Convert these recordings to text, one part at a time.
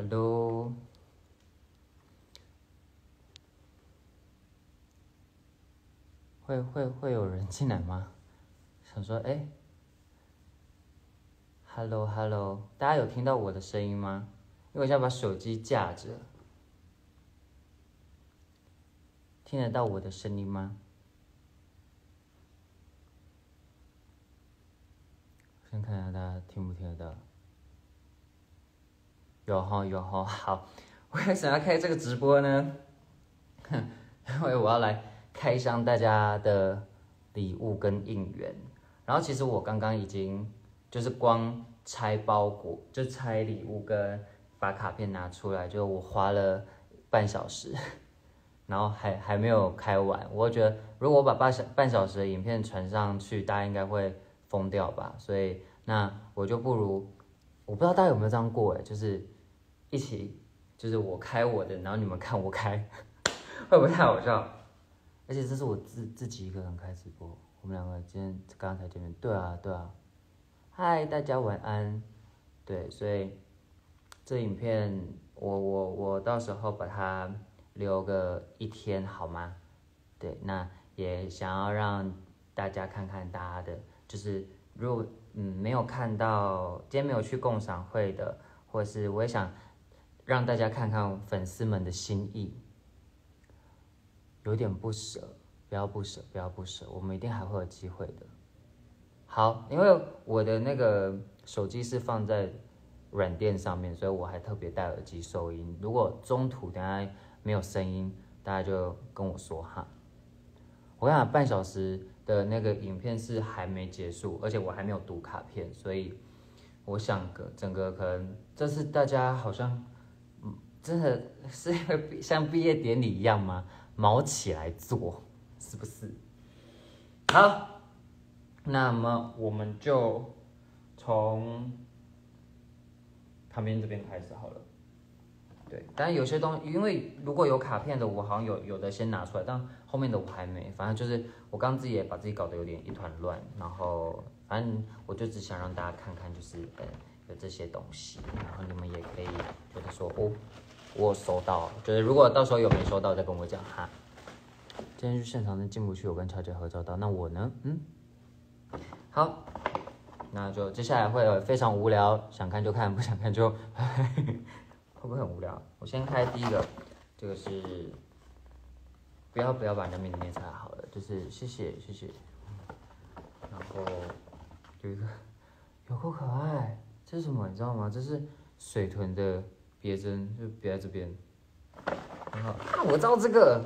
Hello，会会会有人进来吗？想说，哎，Hello Hello，大家有听到我的声音吗？因为我现在把手机架着，听得到我的声音吗？先看一下大家听不听得到。有哈有哈，好，为什么要开这个直播呢？哼 因为我要来开箱大家的礼物跟应援。然后其实我刚刚已经就是光拆包裹，就拆礼物跟把卡片拿出来，就我花了半小时，然后还还没有开完。我觉得如果我把半小半小时的影片传上去，大家应该会疯掉吧。所以那我就不如，我不知道大家有没有这样过哎，就是一起，就是我开我的，然后你们看我开，会不会太好笑？而且这是我自自己一个人开直播，我们两个今天刚才见面。对啊，对啊。嗨，大家晚安。对，所以这影片我我我到时候把它留个一天好吗？对，那也想要让大家看看大家的，就是如果嗯没有看到今天没有去共赏会的，或是我也想让大家看看粉丝们的心意。有点不舍，不要不舍，不要不舍，我们一定还会有机会的。好，因为我的那个手机是放在软垫上面，所以我还特别戴耳机收音。如果中途等下没有声音，大家就跟我说哈。我想，半小时的那个影片是还没结束，而且我还没有读卡片，所以我想个整个可能这次大家好像，真的是像毕业典礼一样吗？毛起来做，是不是？好，那么我们就从旁边这边开始好了。对，但有些东西，因为如果有卡片的，我好像有有的先拿出来，但后面的我还没。反正就是我刚自己也把自己搞得有点一团乱，然后反正我就只想让大家看看，就是呃有这些东西，然后你们也可以觉得说哦。我收到，就是如果到时候有没收到，再跟我讲哈。今天去现场，真进不去，我跟乔姐合照到。那我呢？嗯，好，那就接下来会有非常无聊，想看就看，不想看就 会不会很无聊？我先开第一个，这个是不要不要把人名念出来好了，就是谢谢谢谢。然后有一个有够可爱，这是什么？你知道吗？这是水豚的。别针就别在这边，很好。我知道这个，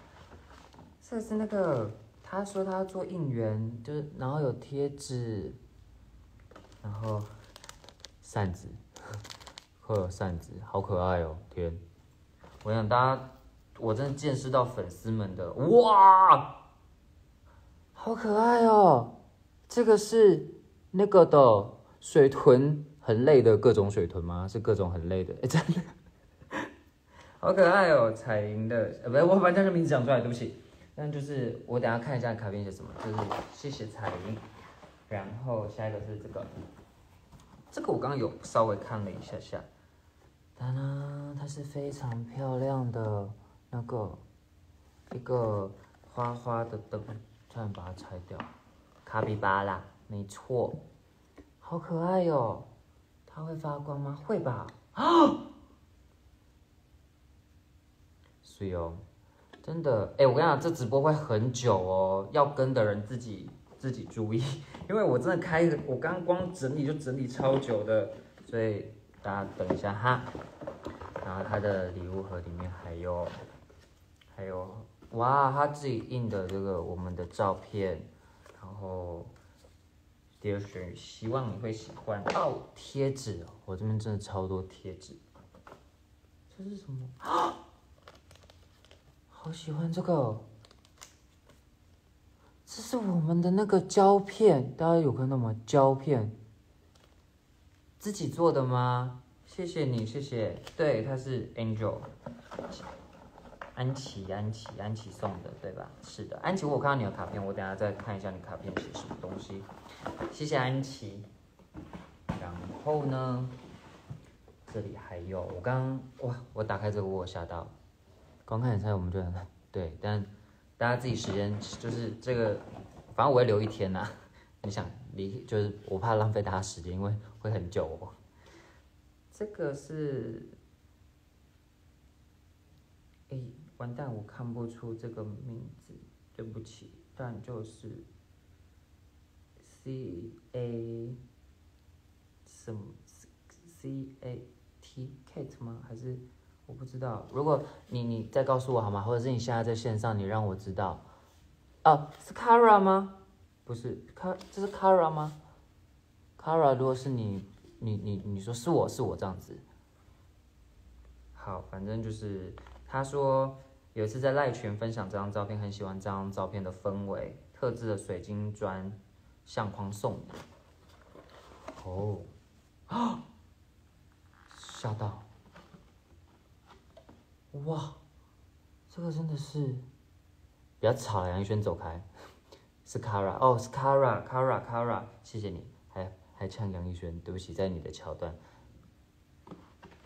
这是那个他说他要做应援，就是然后有贴纸，然后扇子，会有扇子，好可爱哦！天，我想大家，我真的见识到粉丝们的哇，好可爱哦！这个是那个的水豚。很累的各种水豚吗？是各种很累的，哎，真的，好可爱哦！彩云的，呃，不，我把他的名字讲出来，对不起。那就是我等下看一下卡片写什么，就是谢谢彩云。然后下一个是这个，这个我刚刚有稍微看了一下下，哒啦，它是非常漂亮的那个一个花花的灯，差点把它拆掉。卡比巴拉，没错，好可爱哟。它会发光吗？会吧。啊！是哦，真的。哎，我跟你讲，这直播会很久哦，要跟的人自己自己注意，因为我真的开，我刚光整理就整理超久的，所以大家等一下哈。然后他的礼物盒里面还有，还有，哇，他自己印的这个我们的照片，然后。第二选希望你会喜欢哦。贴纸，我这边真的超多贴纸。这是什么啊？好喜欢这个。这是我们的那个胶片，大家有看到吗？胶片，自己做的吗？谢谢你，谢谢。对，它是 Angel。安琪，安琪，安琪送的，对吧？是的，安琪，我看到你的卡片，我等下再看一下你卡片写什么东西。谢谢安琪。然后呢，这里还有，我刚刚哇，我打开这个我吓到，光看你猜我们就很对，但大家自己时间就是这个，反正我会留一天呐、你想离就是我怕浪费大家时间，因为会很久哦。这个是，哎，完蛋，我看不出这个名字，对不起，但就是 C A 什么 C A T Kate 吗？还是我不知道？如果你你再告诉我好吗？或者是你现在在线上，你让我知道。哦，是 Kara 吗？不是，Ka 这是 Kara 吗？Kara，如果是你，你你你说是我是我这样子。好，反正就是他说有一次在赖群分享这张照片，很喜欢这张照片的氛围，特制的水晶砖相框送你。哦，啊，吓到！哇，这个真的是，不要吵了，杨一轩走开。是 Kara 哦，是 Kara，Kara，Kara，谢谢你，还还呛杨一轩，对不起，在你的桥段，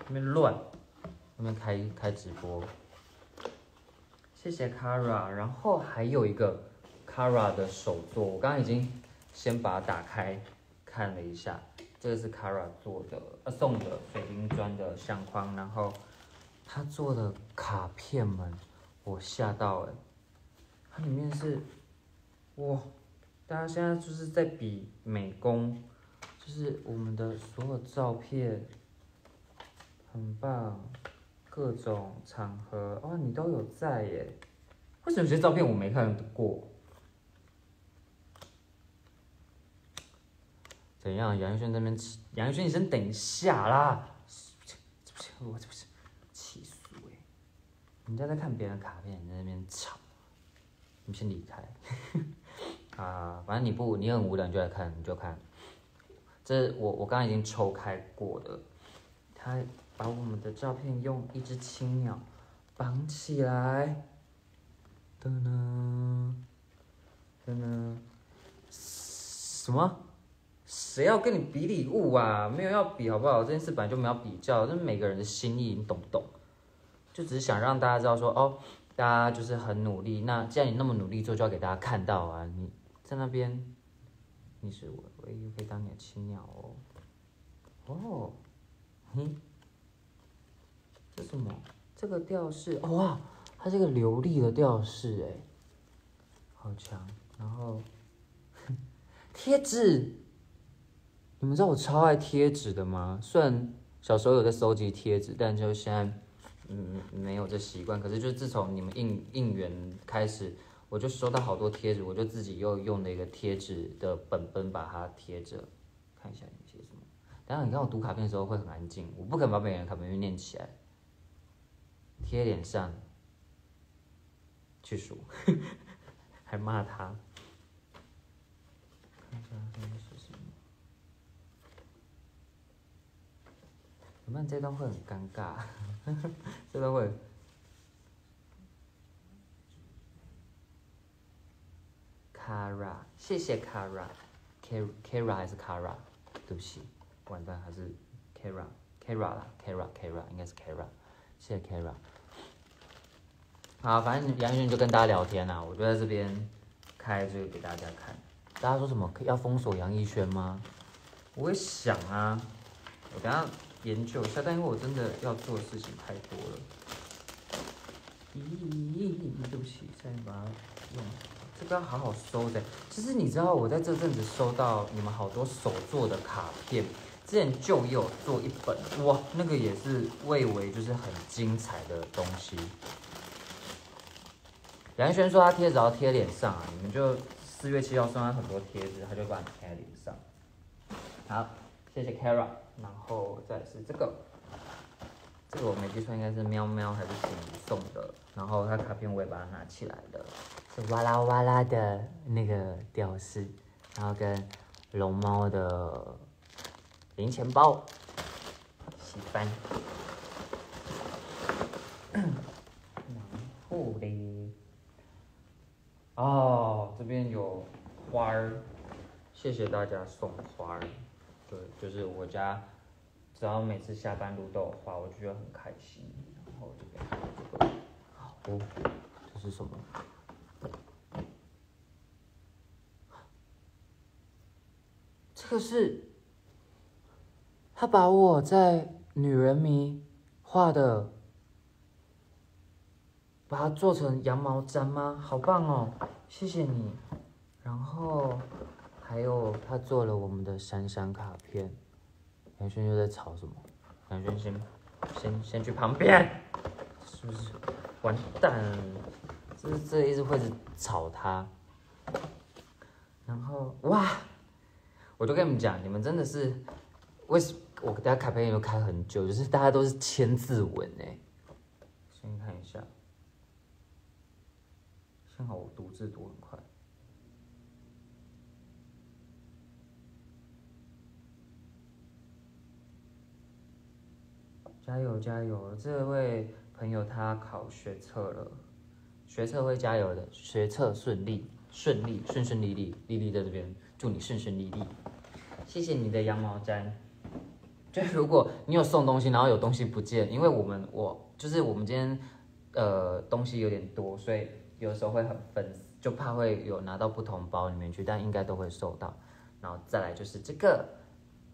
那边乱，那边开开直播，谢谢 Kara，然后还有一个 Kara 的手作，我刚刚已经先把它打开看了一下，这个是 Kara 做的，呃送的水晶砖的相框，然后他做的卡片们，我吓到哎，它里面是。哇，大家现在就是在比美工，就是我们的所有照片，很棒，各种场合哦，你都有在耶。为什么有些照片我没看过？怎样？杨玉轩那边，杨玉轩，你先等一下啦！这不是我，这不是气死哎！人家在看别人卡片，你在那边吵，你先离开。啊，反正你不，你很无聊，你就来看，你就看。这我我刚刚已经抽开过的，他把我们的照片用一只青鸟绑起来，噔噔噔噔，什么？谁要跟你比礼物啊？没有要比好不好？这件事本来就没有比较，这是每个人的心意，你懂不懂？就只是想让大家知道说，哦，大家就是很努力。那既然你那么努力做，就要给大家看到啊，你。在那边，你是我唯一可以当你的青鸟哦。哦，嘿，这什么？这个吊饰，哇，它是个流利的吊饰哎，好强。然后 贴纸，你们知道我超爱贴纸的吗？虽然小时候有在收集贴纸，但就现在，嗯，没有这习惯。可是就自从你们应应援开始。我就收到好多贴纸，我就自己又用那个贴纸的本本把它贴着，看一下你写什么。当然，你看我读卡片的时候会很安静，我不可能把每个人卡片念起来，贴脸上去数，还骂他。看一下上面写什么。怎么办？这段会很尴尬，这段会。Kara，谢谢 Kara，Kara 还是 Kara？对不起，完蛋，还是 Kara，Kara 啦，Kara，Kara 应该是 Kara，谢谢 Kara。好，反正杨轩就跟大家聊天啦，我就在这边开这个给大家看。大家说什么？要封锁杨逸轩吗？我会想啊，我等下研究一下，但因为我真的要做事情太多了。咦，对不起，再把它用。这个要好好收的。其实你知道，我在这阵子收到你们好多手做的卡片，之前就有做一本，哇，那个也是蔚为就是很精彩的东西。杨轩说他贴纸要贴脸上啊，你们就四月七号送他很多贴纸，他就把你贴在脸上。好，谢谢 Kara，然后再是这个，这个我没记错应该是喵喵还是谁送的，然后他卡片我也把它拿起来了。是哇啦哇啦的那个吊饰，然后跟龙猫的零钱包，喜欢。然后嘞，哦，这边有花儿，谢谢大家送花儿。对，就是我家只要每次下班路都有花，我就觉得很开心。然后这边还有这个，好，这是什么？这个是，他把我在《女人迷》画的，把它做成羊毛毡吗？好棒哦，谢谢你。然后还有他做了我们的闪闪卡片。杨轩又在吵什么？杨轩先先先去旁边，是不是？完蛋，这这一直会是吵他。然后哇，我就跟你们讲，你们真的是为什我大家卡片都开很久，就是大家都是千字文哎。先看一下，幸好我读字读很快。加油加油！这位朋友他考学测了，学测会加油的，学测顺利顺利顺顺利利，利利在这边祝你顺顺利利。谢谢你的羊毛毡。就如果你有送东西，然后有东西不见，因为我们我就是我们今天呃东西有点多，所以有时候会很分，就怕会有拿到不同包里面去，但应该都会收到。然后再来就是这个，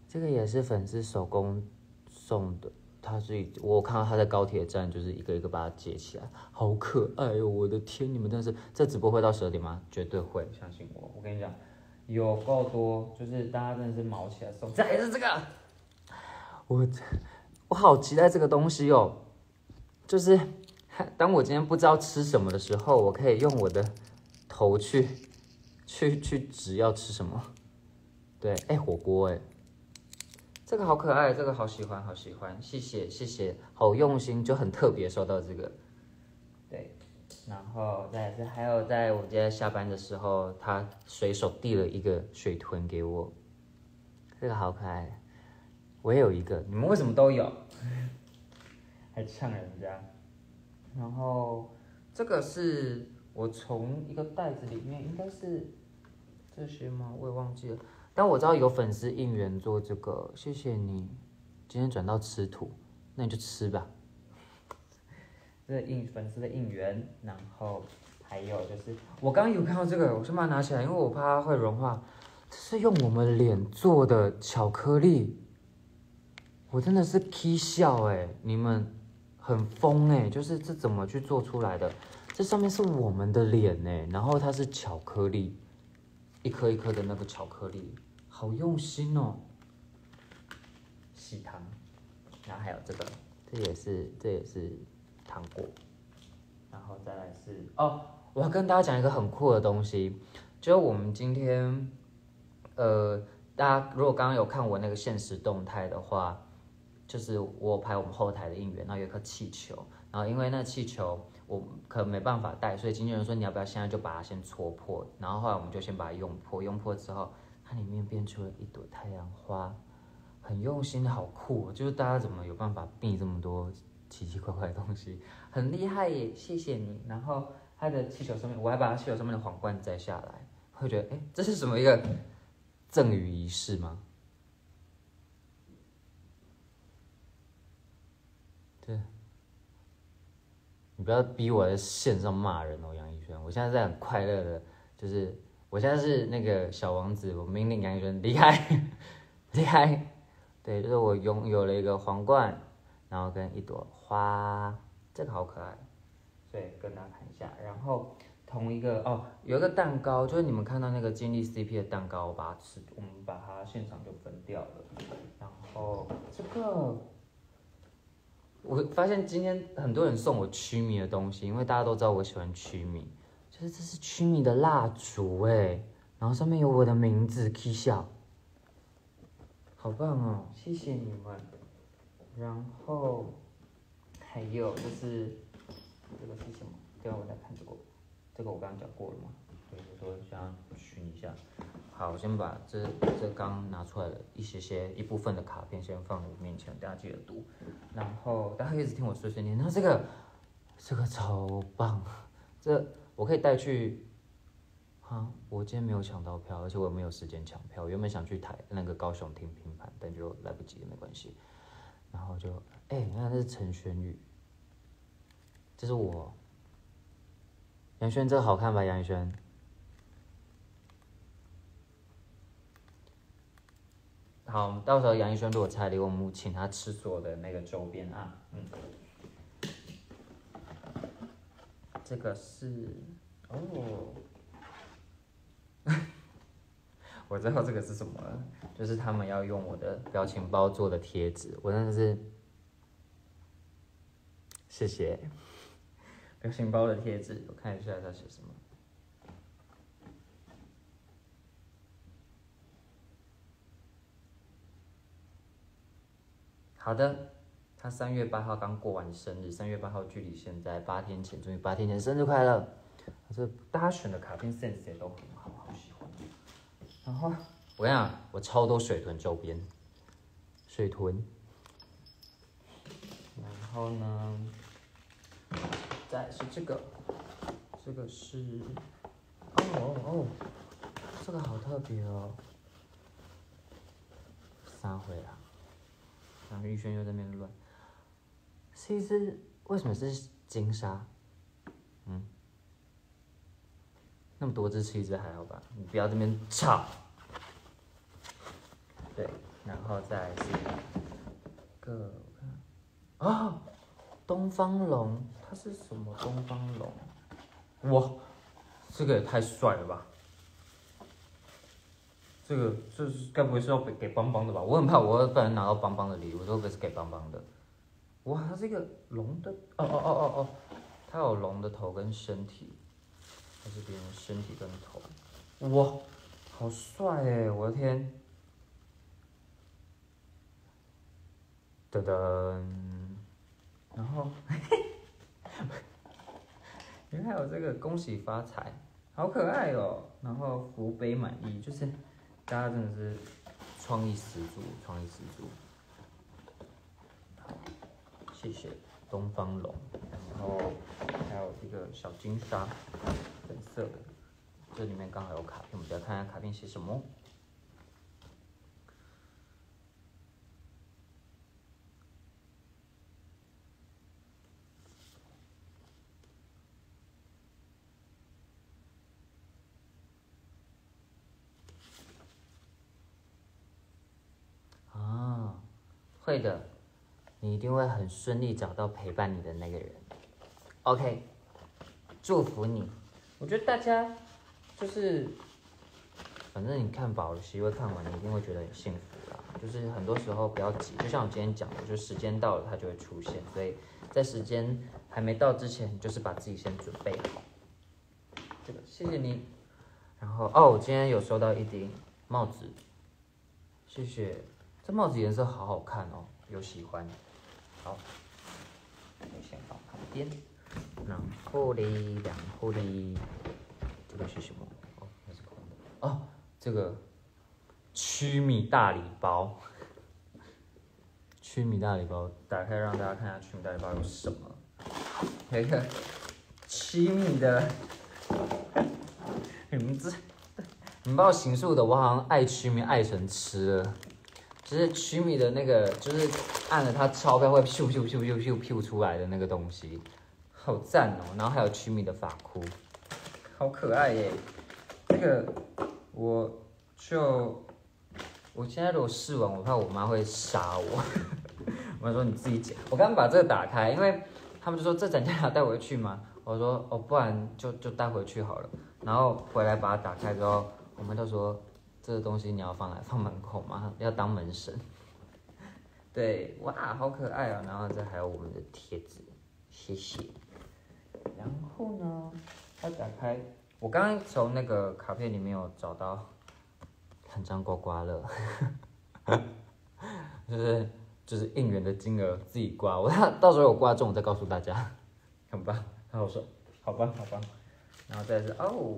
这个也是粉丝手工送的。他自己，我看到他在高铁站，就是一个一个把它接起来，好可爱哟！我的天，你们真是这直播会到十二点吗？绝对会，相信我。我跟你讲，有够多，就是大家真的是毛起来送。再是这个，我 我好期待这个东西哦！就是 当我今天不知道吃什么的时候，我可以用我的头去去去指要吃什么。对，哎，火锅哎。这个好可爱，这个好喜欢，好喜欢，谢谢谢谢，好用心，就很特别收到这个，对，然后再是还有在我今天下班的时候，他随手递了一个水豚给我，这个好可爱，我也有一个，你们为什么都有？还呛人家，然后这个是我从一个袋子里面，应该是这些吗？我也忘记了。但我知道有粉丝应援做这个，谢谢你。今天转到吃土，那你就吃吧。这应粉丝的应援，然后还有就是我刚刚有看到这个，我先把它拿起来，因为我怕它会融化。这是用我们脸做的巧克力，我真的是 k 笑哎，你们很疯哎，就是这怎么去做出来的？这上面是我们的脸哎，然后它是巧克力，一颗一颗的那个巧克力。好用心哦，喜糖，然后还有这个，这也是这也是糖果，然后再来是哦，我要跟大家讲一个很酷的东西，就我们今天，呃，大家如果刚刚有看我那个现实动态的话，就是我拍我们后台的应援，然后有一颗气球，然后因为那气球我可能没办法带，所以经纪人说你要不要现在就把它先戳破，然后后来我们就先把它用破，用破之后。它里面变出了一朵太阳花，很用心，好酷！就是大家怎么有办法避这么多奇奇怪怪的东西，很厉害耶！谢谢你。然后它的气球上面，我还把它气球上面的皇冠摘下来，会觉得，哎，这是什么一个赠予仪式吗？对，你不要逼我在线上骂人哦，杨艺轩，我现在在很快乐的，就是。我现在是那个小王子，我命令杨一轩离开，离开。对，就是我拥有了一个皇冠，然后跟一朵花，这个好可爱。所以跟大家看一下，然后同一个哦，有一个蛋糕，就是你们看到那个金立 CP 的蛋糕，我把它吃，我们把它现场就分掉了。然后这个，我发现今天很多人送我曲米的东西，因为大家都知道我喜欢曲米。就是这是曲米的蜡烛哎，然后上面有我的名字 K 笑，好棒哦，谢谢你们。然后还有就是这个是什么？对啊，我在看这个，这个我刚刚讲过了嘛？对，我说想要熏一下。好，我先把这这刚拿出来的一些些一部分的卡片先放我面前，大家记得读。然后大家一直听我碎碎念，那这个这个超棒，这。我可以带去，哈，我今天没有抢到票，而且我也没有时间抢票。原本想去台那个高雄听拼盘，但就来不及，没关系。然后就哎，你看这是陈轩宇，这是我。杨轩这个好看吧？杨轩。好，到时候杨医生如果彩礼，我们请他吃所的那个周边啊。嗯。这个是哦，我知道这个是什么了，就是他们要用我的表情包做的贴纸，我真的是谢谢。表情包的贴纸，我看一下它写什么。好的，他三月八号刚过完生日，三月八号距离现在八天前，终于八天前生日快乐。这大家选的卡片 sense 也都很好，好喜欢。然后我跟你讲，我超多水豚周边，水豚。然后呢？再是这个，这个是，哦哦哦，这个好特别哦，三回啊，然后玉轩又在那边乱，一只为什么是金沙？嗯，那么多只吃一只还好吧？你不要这边吵。对，然后再是个，啊，东方龙。它是什么东方龙？哇，这个也太帅了吧！这个这是该不会是要给给邦邦的吧？我很怕我不然拿到邦邦的礼物，会不是给邦邦的？哇，它是一个龙的，哦哦哦哦哦，它有龙的头跟身体，它这边身体跟头，哇，好帅哎！我的天，噔噔，然后。原来有这个恭喜发财，好可爱哦！然后福杯满意，就是大家真的是创意十足，创意十足。好，谢谢东方龙，然后还有这个小金沙，粉色的，这里面刚好有卡片，我们来看下卡片写什么。会的，你一定会很顺利找到陪伴你的那个人。OK，祝福你。我觉得大家就是，反正你看饱了，习会看完，你一定会觉得很幸福啦。就是很多时候不要急，就像我今天讲的，就时间到了它就会出现。所以在时间还没到之前，就是把自己先准备好。这个谢谢你。然后哦，我今天有收到一顶帽子，谢谢。这帽子颜色好好看哦，有喜欢。好，我先放旁边。然后嘞，然后嘞，这个是什么？哦，那是空的。哦，这个曲米大礼包。曲米大礼包，打开让大家看一下曲米大礼包有什么。有一个曲米的名字，你把我形塑的，我好像爱曲米爱成吃了。就是曲米的那个，就是按了它钞票会咻咻咻咻咻咻出来的那个东西，好赞哦！然后还有曲米的发箍，好可爱耶！这个我就我现在如果试完，我怕我妈会杀我。我妈说你自己剪。我刚刚把这个打开，因为他们就说这整件要带回去吗？我说哦，不然就就带回去好了。然后回来把它打开之后，我们就说。这个东西你要放来放门口吗？要当门神？对，哇，好可爱啊！然后这还有我们的贴纸，谢谢。然后呢，它打开，我刚刚从那个卡片里面有找到很张刮刮乐，就 是就是应援的金额自己刮，我到时候有刮中我再告诉大家，很棒。然后我说，好棒好棒。然后再是哦，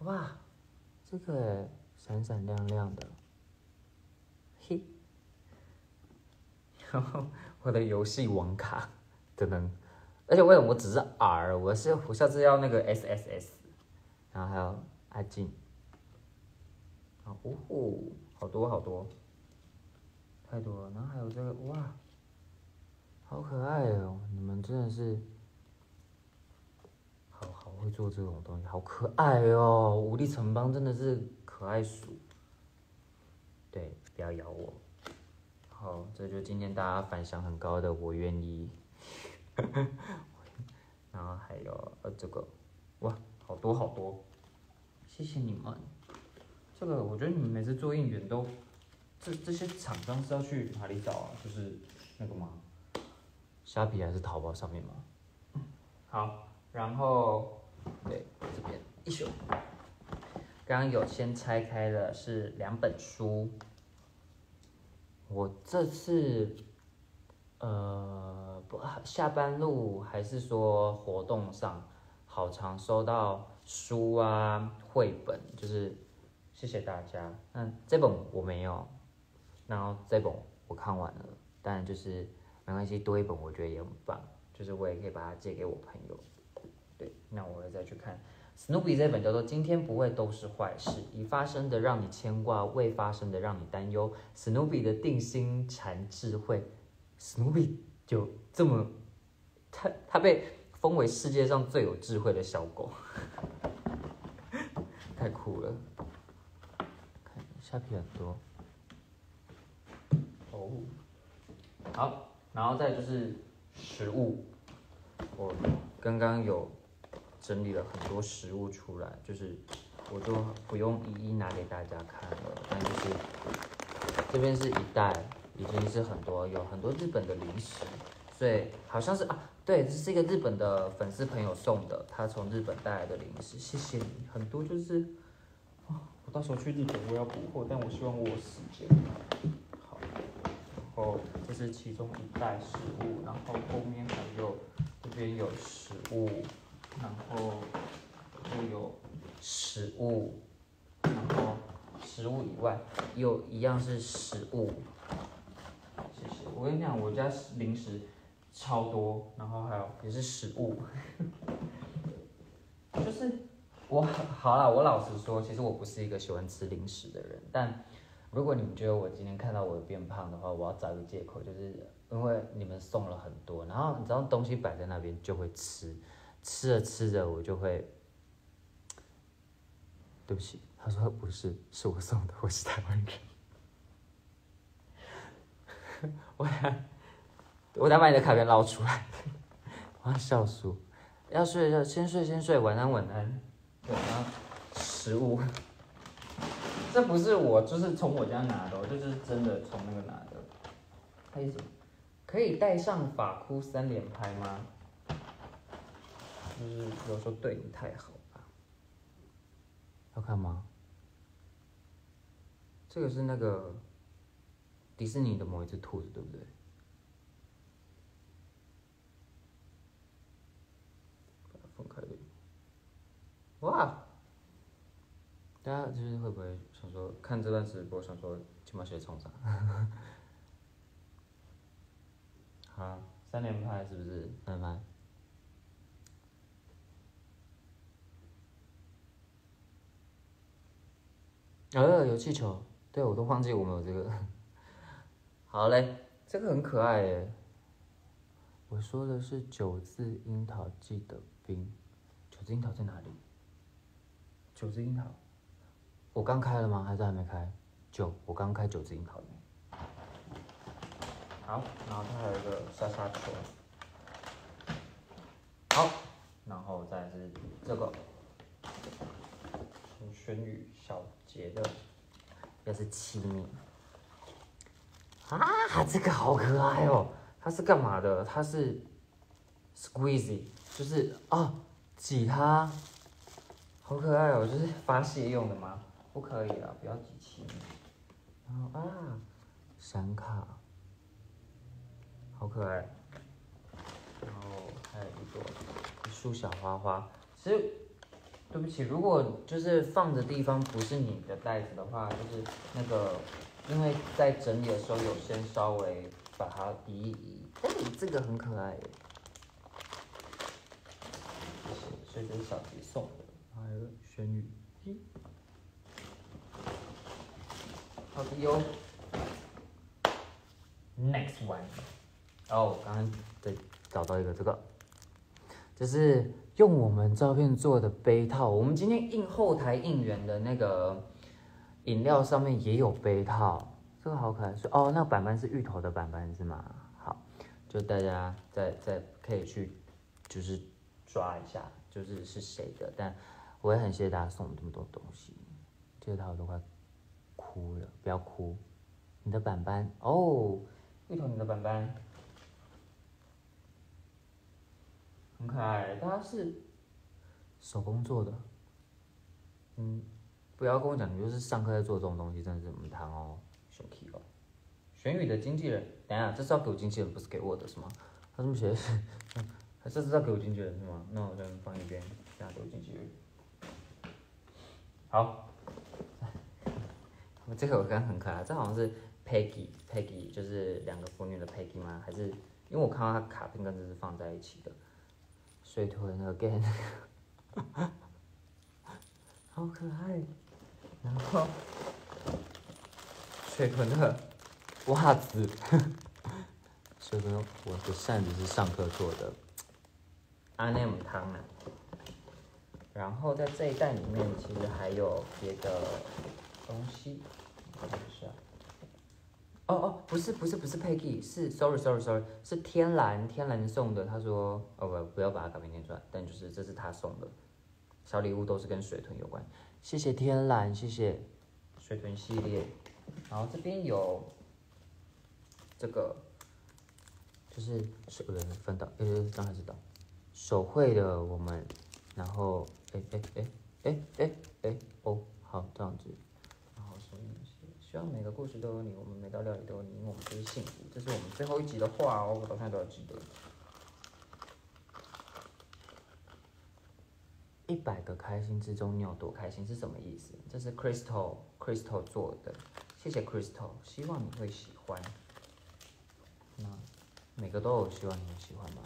哇。这个闪闪亮亮的，嘿，然后我的游戏网卡等等，而且为什么我只是 R，我是我下次要那个 SSS，然后还有阿静，哦吼，好多好多，太多了。然后还有这个，哇，好可爱哦！你们真的是，做这种东西，好可爱哦！无力城邦真的是可爱鼠。对，不要咬我。好，这就今天大家反响很高的，我愿意。然后还有呃这个，哇，好多好多，谢谢你们。这个我觉得你们每次做应援都，这这些厂商是要去哪里找啊？就是那个吗？虾皮还是淘宝上面吗？好，然后对这边一宿。刚刚有先拆开的是两本书，我这次，呃，不下班路还是说活动上，好常收到书啊、绘本，就是谢谢大家。那这本我没有，然后这本我看完了，但就是没关系，多一本我觉得也很棒，就是我也可以把它借给我朋友。对，那我会再去看。史努比这本叫做《今天不会都是坏事》，已发生的让你牵挂，未发生的让你担忧。史努比的定心禅智慧，史努比就这么，他他被封为世界上最有智慧的小狗，太酷了。看下皮很多，哦，好，然后再就是食物，我刚刚有。整理了很多食物出来，就是我都不用一一拿给大家看了，但就是这边是一袋，已经是很多，有很多日本的零食，所以好像是啊，对，这是一个日本的粉丝朋友送的，他从日本带来的零食，谢谢你，很多就是啊，我到时候去日本我要补货，但我希望我有时间。好，然后这是其中一袋食物，然后后面还有这边有食物。然后又有食物，然后食物以外又一样是食物。谢谢。我跟你讲，我家零食超多，然后还有也是食物。就是我好了，我老实说，其实我不是一个喜欢吃零食的人。但如果你们觉得我今天看到我变胖的话，我要找一个借口，就是因为你们送了很多，然后你知道东西摆在那边就会吃。吃着吃着，我就会，对不起，他说不是，是我送的，我是台湾人。我我等把你的卡片捞出来，我要笑死，要睡要先睡先睡，晚安晚安。对啊，食物，这不是我，就是从我家拿的，就是真的从那个拿的。还有什么？可以带上法箍三连拍吗？就是有时候对你太好吧？要看吗？这个是那个迪士尼的某一只兔子，对不对？把它分开的。哇！大家就是会不会想说看这段直播，想说起码学冲啥？好，三连拍是不是？三连拍。呃，有气球，对我都忘记我们有这个。好嘞，这个很可爱耶。我说的是九字樱桃记的冰，九字樱桃在哪里？九字樱桃，我刚开了吗？还是还没开？九，我刚开九字樱桃好，然后它还有一个沙沙球。好，然后再是这个，玄宇小。别的，又是七米啊！这个好可爱哦，它是干嘛的？它是 squeezy，就是啊，挤它，好可爱哦，就是发泄用的吗？不可以啊，不要挤七米。然后啊，闪卡，好可爱。然后还有一朵一束小花花，其实。对不起，如果就是放的地方不是你的袋子的话，就是那个，因为在整理的时候有先稍微把它移一移。哎，这个很可爱，谢谢，所以这是小吉送的，还有轩宇，好的哟。Next one，哦，刚刚在找到一个这个，这是用我们照片做的杯套。我们今天印后台应援的那个饮料上面也有杯套，这个好可爱。是哦，那板板是芋头的板板是吗？好，就大家再再可以去就是抓一下，就是是谁的。但我也很谢谢大家送这么多东西，这套我都快哭了，不要哭。你的板板哦。芋头，你的板板很可爱，它是手工做的。嗯，不要跟我讲，你就是上课在做这种东西，真的是很糖哦，小气哦。玄宇的经纪人，等下，这是要给我经纪人，不是给我的，是吗？他这么写，他这是要给我经纪人是吗？那我先放一边，等下给我经纪人。好，这个我看很可爱，这好像是。Peggy，Peggy 就是两个妇女的 Peggy 吗？还是因为我看到它卡片跟这是放在一起的？水豚 again，好可爱。然后水豚的袜子，水豚，我的扇子是上课做的。阿内姆汤啊。然后在这一袋里面其实还有别的东西，看一下。哦哦，不是不是不是 Peggy，是 Sorry Sorry Sorry，是天蓝天蓝送的。他说哦不不要把它卡片念出来，但就是这是他送的小礼物，都是跟水豚有关。谢谢天蓝，谢谢水豚系列。然后这边有这个，就是手呃分到呃刚开始的手绘的我们，然后哎哎哎哎哎哎哦好这样子。希望每个故事都有你，我们每道料理都有你，因为我们就是幸福。这是我们最后一集的话哦，我到现在都要记得。一百个开心之中，你有多开心是什么意思？这是 Crystal Crystal 做的，谢谢 Crystal，希望你会喜欢。那每个都有希望你会喜欢吗？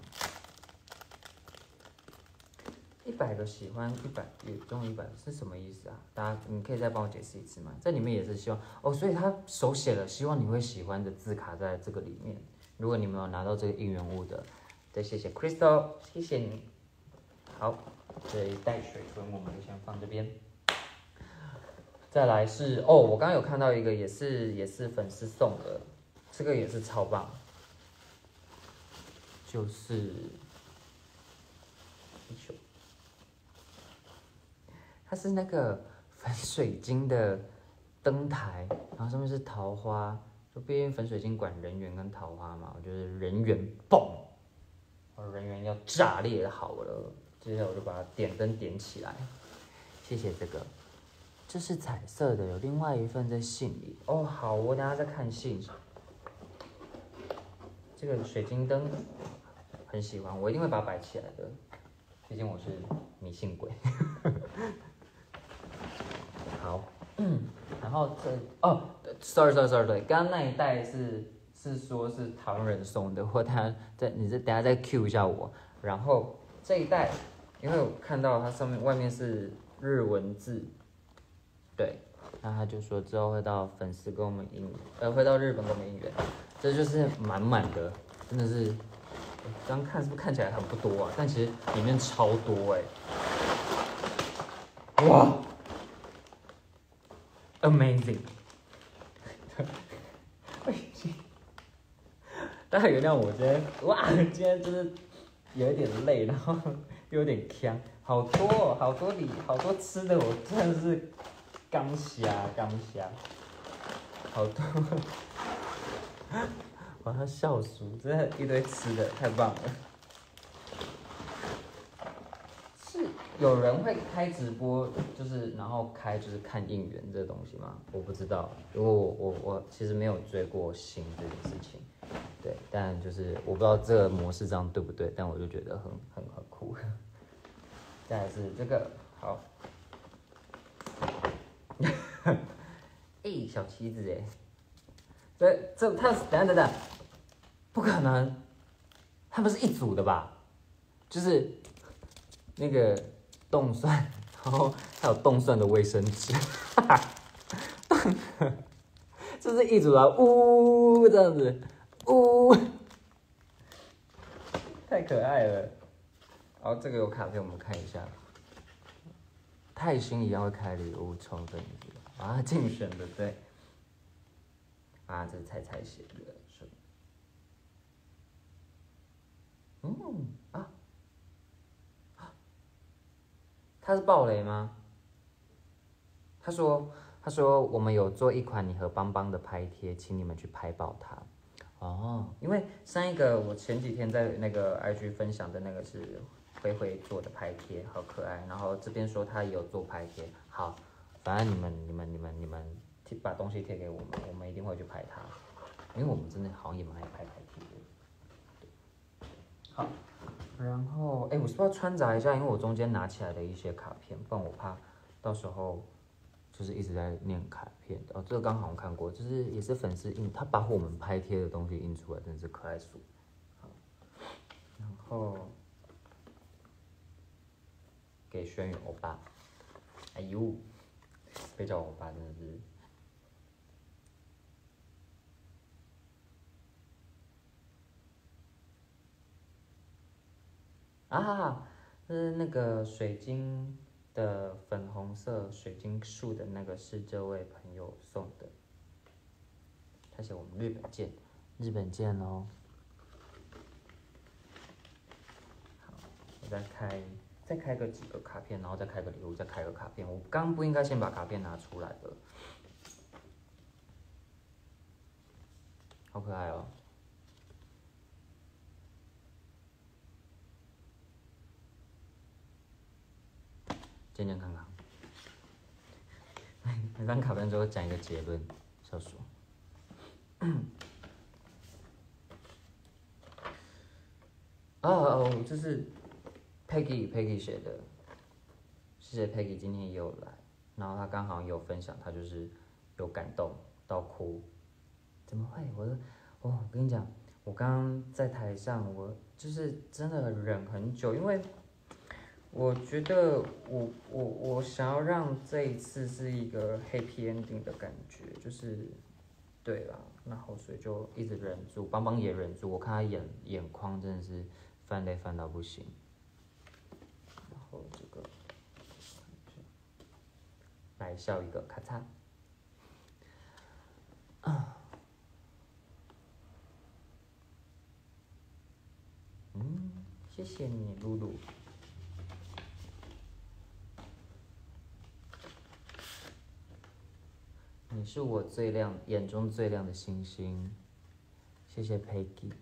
一百个喜欢，一百也中一百是什么意思啊？大家你可以再帮我解释一次吗？这里面也是希望哦，所以他手写了希望你会喜欢的字卡在这个里面。如果你没有拿到这个应援物的，再谢谢 Crystal，谢谢你。好，这一袋水豚我们就先放这边。再来是哦，我刚刚有看到一个也是也是粉丝送的，这个也是超棒，就是。它是那个 粉水晶的灯台，然后上面是桃花，就毕竟粉水晶管人缘跟桃花嘛，我觉得人缘爆，我人缘要炸裂好了。接下来我就把它点灯点起来，谢谢这个，这是彩色的，有另外一份在信里哦。好，我等下再看信。这个水晶灯很喜欢，我一定会把它摆起来的，毕竟我是迷信鬼。好，嗯，然后这哦，sorry sorry sorry 对，刚刚那一袋是是说是唐人送的，或他在你这等下再 Q 一下我，然后这一袋，因为我看到它上面外面是日文字，对，那他就说之后会到粉丝跟我们应，呃，会到日本跟我们应援，这就是满满的，真的是，刚看是不是看起来很不多啊？但其实里面超多哎，哇！Amazing！大家原谅我今天，哇，今天真是有一点累，然后又有点呛，好多哦好多礼，好多吃的，我真的是刚瞎刚瞎，好多，我要笑死，真的一堆吃的，太棒了。有人会开直播，就是然后开就是看应援这东西吗？我不知道，因为我我我其实没有追过星这件事情，对，但就是我不知道这个模式这样对不对，但我就觉得很很很酷。再来是这个，好，哎，小旗子哎，这这他等下等等，不可能，他们是一组的吧？就是那个。冻蒜，然后还有冻蒜的卫生纸，哈哈，这是一组啊，呜这样子，呜，太可爱了。然后这个有卡片，我们看一下。泰星一样会开礼物抽粉丝啊，竞选的对。啊，这是菜菜写的，是。嗯啊，他是暴雷吗？他说。他说：“我们有做一款你和邦邦的拍贴，请你们去拍爆它。”哦，因为上一个我前几天在那个 IG 分享的那个是灰灰做的拍贴，好可爱。然后这边说他有做拍贴，好，反正你们、你们、你们、你们贴把东西贴给我们，我们一定会去拍它，因为我们真的好像也蛮爱拍拍贴的。好，然后哎，我是不是要穿插一下？因为我中间拿起来的一些卡片，不然我怕到时候。就是一直在念卡片哦，这个刚好我看过，就是也是粉丝印，他把我们拍贴的东西印出来，真是可爱死。然后给轩宇欧巴，哎呦，被叫欧巴真的是啊，是那个水晶。的粉红色水晶树的那个是这位朋友送的，他写我们日本见，日本见哦。我再开，再开个几个卡片，然后再开个礼物，再开个卡片。我刚不应该先把卡片拿出来的，好可爱哦。健健康康。每张卡片最后讲一个结论，小鼠。哦哦，这是 Peggy Peggy 写的，谢谢 Peggy 今天也有来，然后他刚好有分享，他就是有感动到哭。怎么会？我，哦，我跟你讲，我刚刚在台上，我就是真的忍很久，因为。我觉得我我我想要让这一次是一个 happy ending 的感觉，就是，对啦，然后所以就一直忍住，邦邦也忍住，我看他眼眼眶真的是泛泪泛到不行，然后这个来笑一个，咔嚓，啊，嗯，谢谢你，露露。你是我最亮眼中最亮的星星，谢谢 Peggy。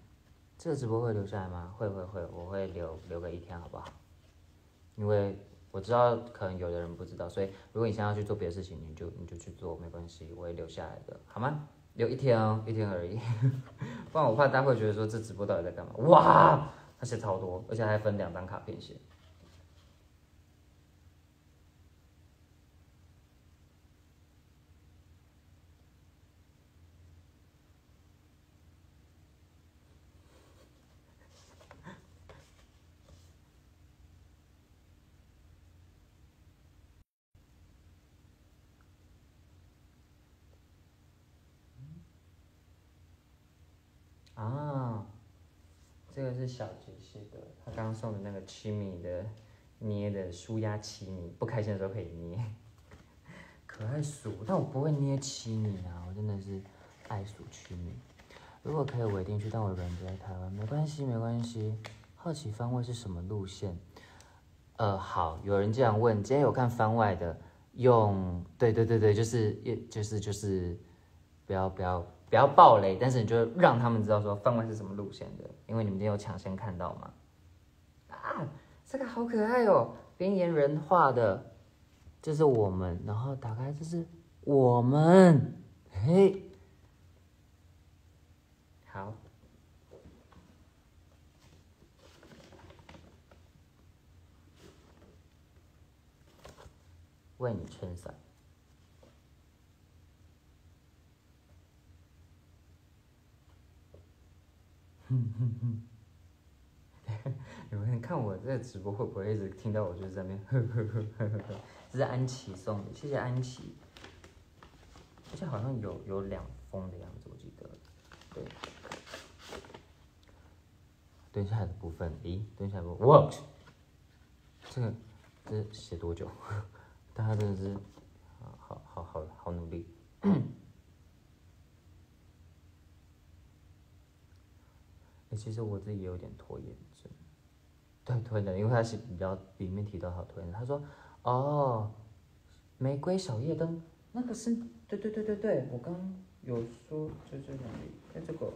这个直播会留下来吗？会会会，我会留留个一天，好不好？因为我知道可能有的人不知道，所以如果你现在要去做别的事情，你就你就去做，没关系，我会留下来的，好吗？留一天哦，一天而已，不然我怕大家会觉得说这直播到底在干嘛？哇，他写超多，而且还分两张卡片写。这个是小杰写的，他刚刚送的那个七米的捏的舒压七米，不开心的时候可以捏。可爱鼠，但我不会捏七米啊，我真的是爱鼠七米。如果可以，我一定去，但我人不在台湾，没关系，没关系。好奇番外是什么路线？呃，好，有人这样问，今天有看番外的，用，对对对对，就是，也就是就是，不要不要。不要暴雷，但是你就让他们知道说番外是什么路线的，因为你们今天有抢先看到嘛。啊，这个好可爱哦，边缘人画的，这是我们，然后打开这是我们，嘿，好，为你撑伞。哼哼哼，你们看我这直播会不会一直听到我就在那边呵呵呵呵呵？这是安琪送的，谢谢安琪。而且好像有有两封的样子，我记得。对。蹲下来的部分，咦，蹲下来部分，what？这个这写多久？大家真的是，好好好好努力。哎，其实我自己也有点拖延症，对拖延症，因为他是比较里面提到好拖延症，他说，哦，玫瑰小夜灯，那个是，对对对对对，我刚有说就这里，哎这个，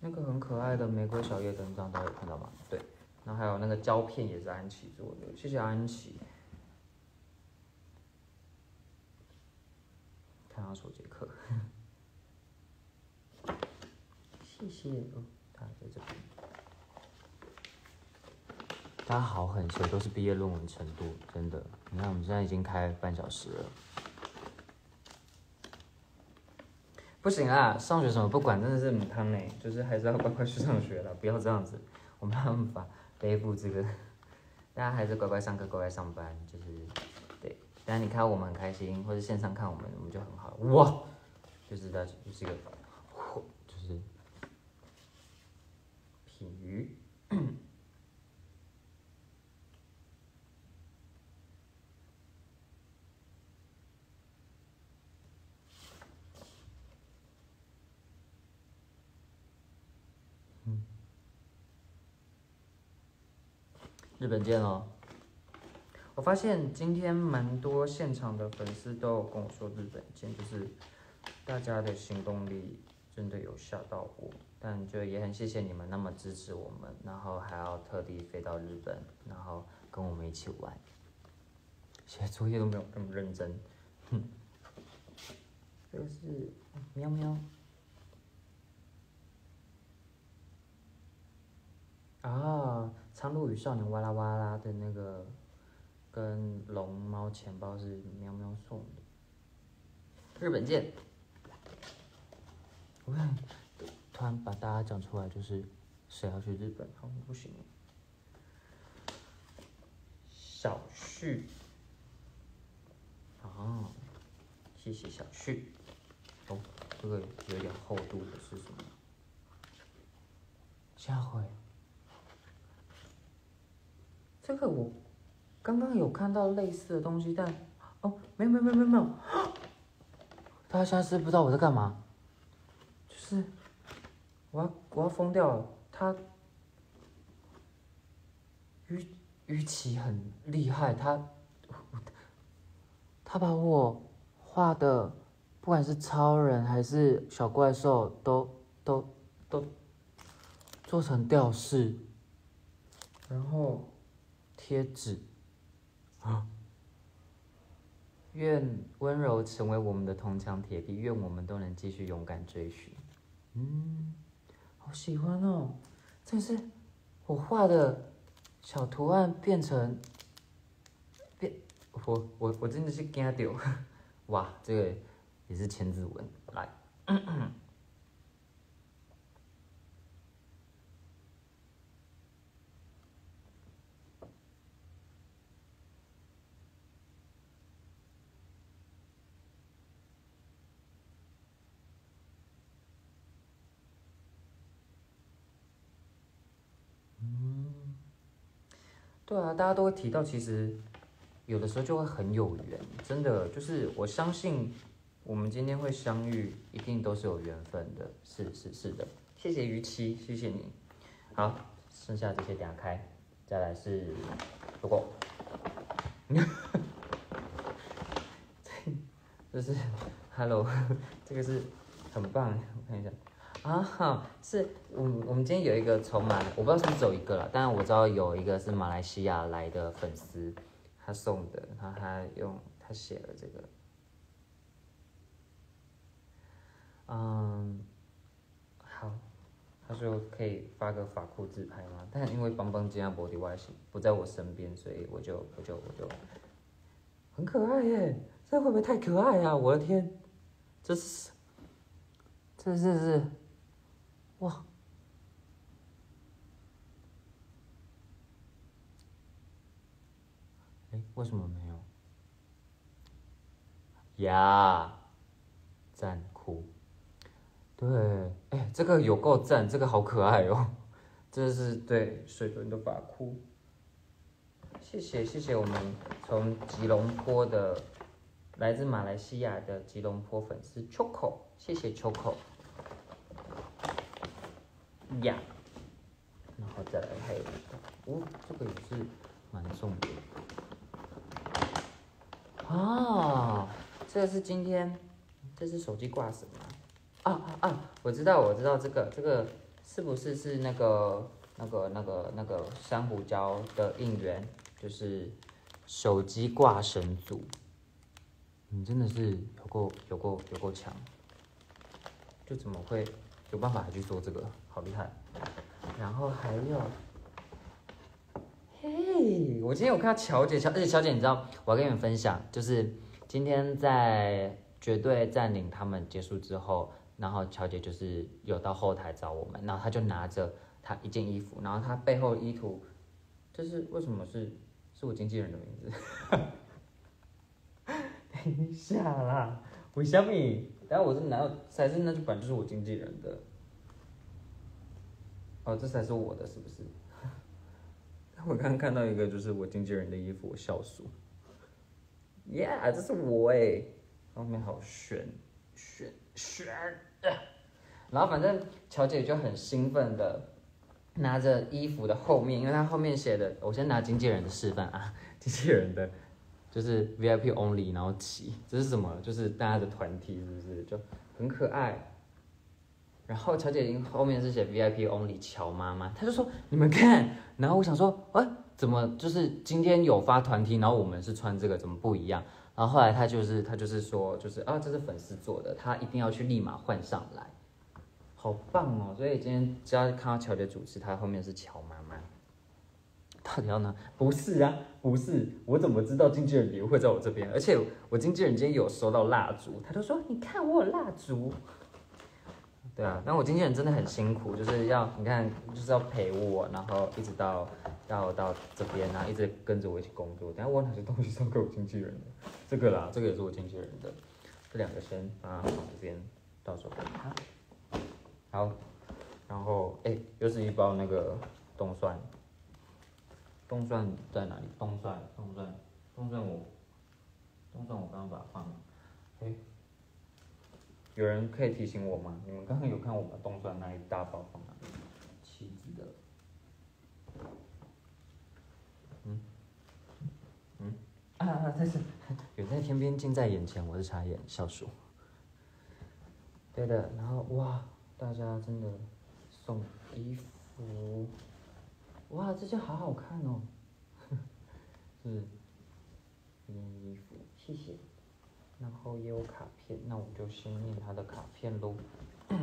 那个很可爱的玫瑰小夜灯，这样大家有看到吗？对，然后还有那个胶片也是安琪做的，谢谢安琪。看他手节课，谢谢。这边，大家好狠谁都是毕业论文程度，真的。你看我们现在已经开半小时了，不行啊！上学什么不管，真的是很汤哎，就是还是要乖乖去上学了，不要这样子，我没办法背负这个。大家还是乖乖上课，乖乖上班，就是对。但你看我们很开心，或者线上看我们，我们就很好哇，就是大就是一个，就是。鱼，日本见哦！我发现今天蛮多现场的粉丝都有跟我说日本见，就是大家的行动力真的有吓到我。但就也很谢谢你们那么支持我们，然后还要特地飞到日本，然后跟我们一起玩，写作业都没有那么认真。哼，这个是喵喵啊，《苍鹭与少年哇啦哇啦》的那个跟龙猫钱包是喵喵送的，日本见。我看。突然把大家讲出来，就是谁要去日本？好像不行。小旭，啊，谢谢小旭。哦，这个有点厚度的是什么？下回，这个我刚刚有看到类似的东西，但哦，没有没有没有没有。大家现在是不知道我在干嘛，是。我要我要疯掉了！他于于其很厉害，他他把我画的，不管是超人还是小怪兽，都都都做成吊饰，然后贴纸啊！愿温柔成为我们的铜墙铁壁，愿我们都能继续勇敢追寻。嗯。好喜欢哦！这是我画的小图案变成变，我我我真的是惊到，哇！这个也是千字文，来。对啊，大家都会提到，其实有的时候就会很有缘，真的就是我相信我们今天会相遇，一定都是有缘分的，是是是的。谢谢鱼七，谢谢你。好，剩下这些打开，再来是不过，这是 Hello，这个是很棒，我看一下。啊哈，是我我们今天有一个从马，我不知道是不是只有一个了，但是我知道有一个是马来西亚来的粉丝，他送的，他他用他写了这个，嗯，好，他说可以发个法库自拍吗？但因为邦邦今天不的外形不在我身边，所以我就我就我就很可爱耶，这会不会太可爱呀？我的天，这是，这是是。哇！哎，为什么没有？呀，赞哭！对，哎，这个有够赞，这个好可爱哦，这是对水豚的发箍。谢谢谢谢我们从吉隆坡的来自马来西亚的吉隆坡粉丝 Choco，谢谢 Choco。呀，然后再来还有一个，哦，这个也是蛮重的。啊，这个是今天，这是手机挂绳吗？啊啊啊！我知道，我知道这个，这个是不是是那个那个那个那个珊瑚礁的应援？就是手机挂绳组。你真的是有够有够有够强，就怎么会有办法去做这个？好厉害！然后还有，嘿，我今天有看到乔姐，乔而且乔姐，你知道，我要跟你们分享，就是今天在绝对占领他们结束之后，然后乔姐就是有到后台找我们，然后她就拿着她一件衣服，然后她背后衣图，就是为什么是是我经纪人的名字？等一下啦，为什么？然后我是拿到才是那就本就是我经纪人的。哦，这才是我的，是不是？我刚刚看到一个，就是我经纪人的衣服，我笑死。Yeah，这是我哎，后面好悬，悬悬。然后反正乔姐就很兴奋的拿着衣服的后面，因为她后面写的，我先拿经纪人的示范啊，经纪人的就是 VIP only，然后起，这是什么？就是大家的团体，是不是？就很可爱。然后乔姐英后面是写 VIP only 乔妈妈，她就说你们看，然后我想说，哎，怎么就是今天有发团体，然后我们是穿这个，怎么不一样？然后后来她就是她就是说，就是啊，这是粉丝做的，她一定要去立马换上来，好棒哦！所以今天只要看到乔姐主持，她后面是乔妈妈，到底要呢？不是啊，不是，我怎么知道经纪人礼物会在我这边？而且我经纪人今天有收到蜡烛，他就说，你看我有蜡烛。对啊，但我经纪人真的很辛苦，就是要你看，就是要陪我，然后一直到到到这边然后，一直跟着我一起工作。等下我哪些东西送给我经纪人的？这个啦，这个也是我经纪人的，这两个先放这边，到时候给他。好，然后哎，又是一包那个冬蒜，冬蒜在哪里？冬蒜，冬蒜，冬蒜我，冬蒜我刚刚把它放了，哎。有人可以提醒我吗？你们刚刚有看我把冬蒜那一大包放哪里？旗子的。嗯嗯啊啊！这是远在天边近在眼前，我是茶眼小鼠。对的，然后哇，大家真的送衣服，哇，这件好好看哦。是，这件衣服，谢谢。然后也有卡片，那我就先念他的卡片喽。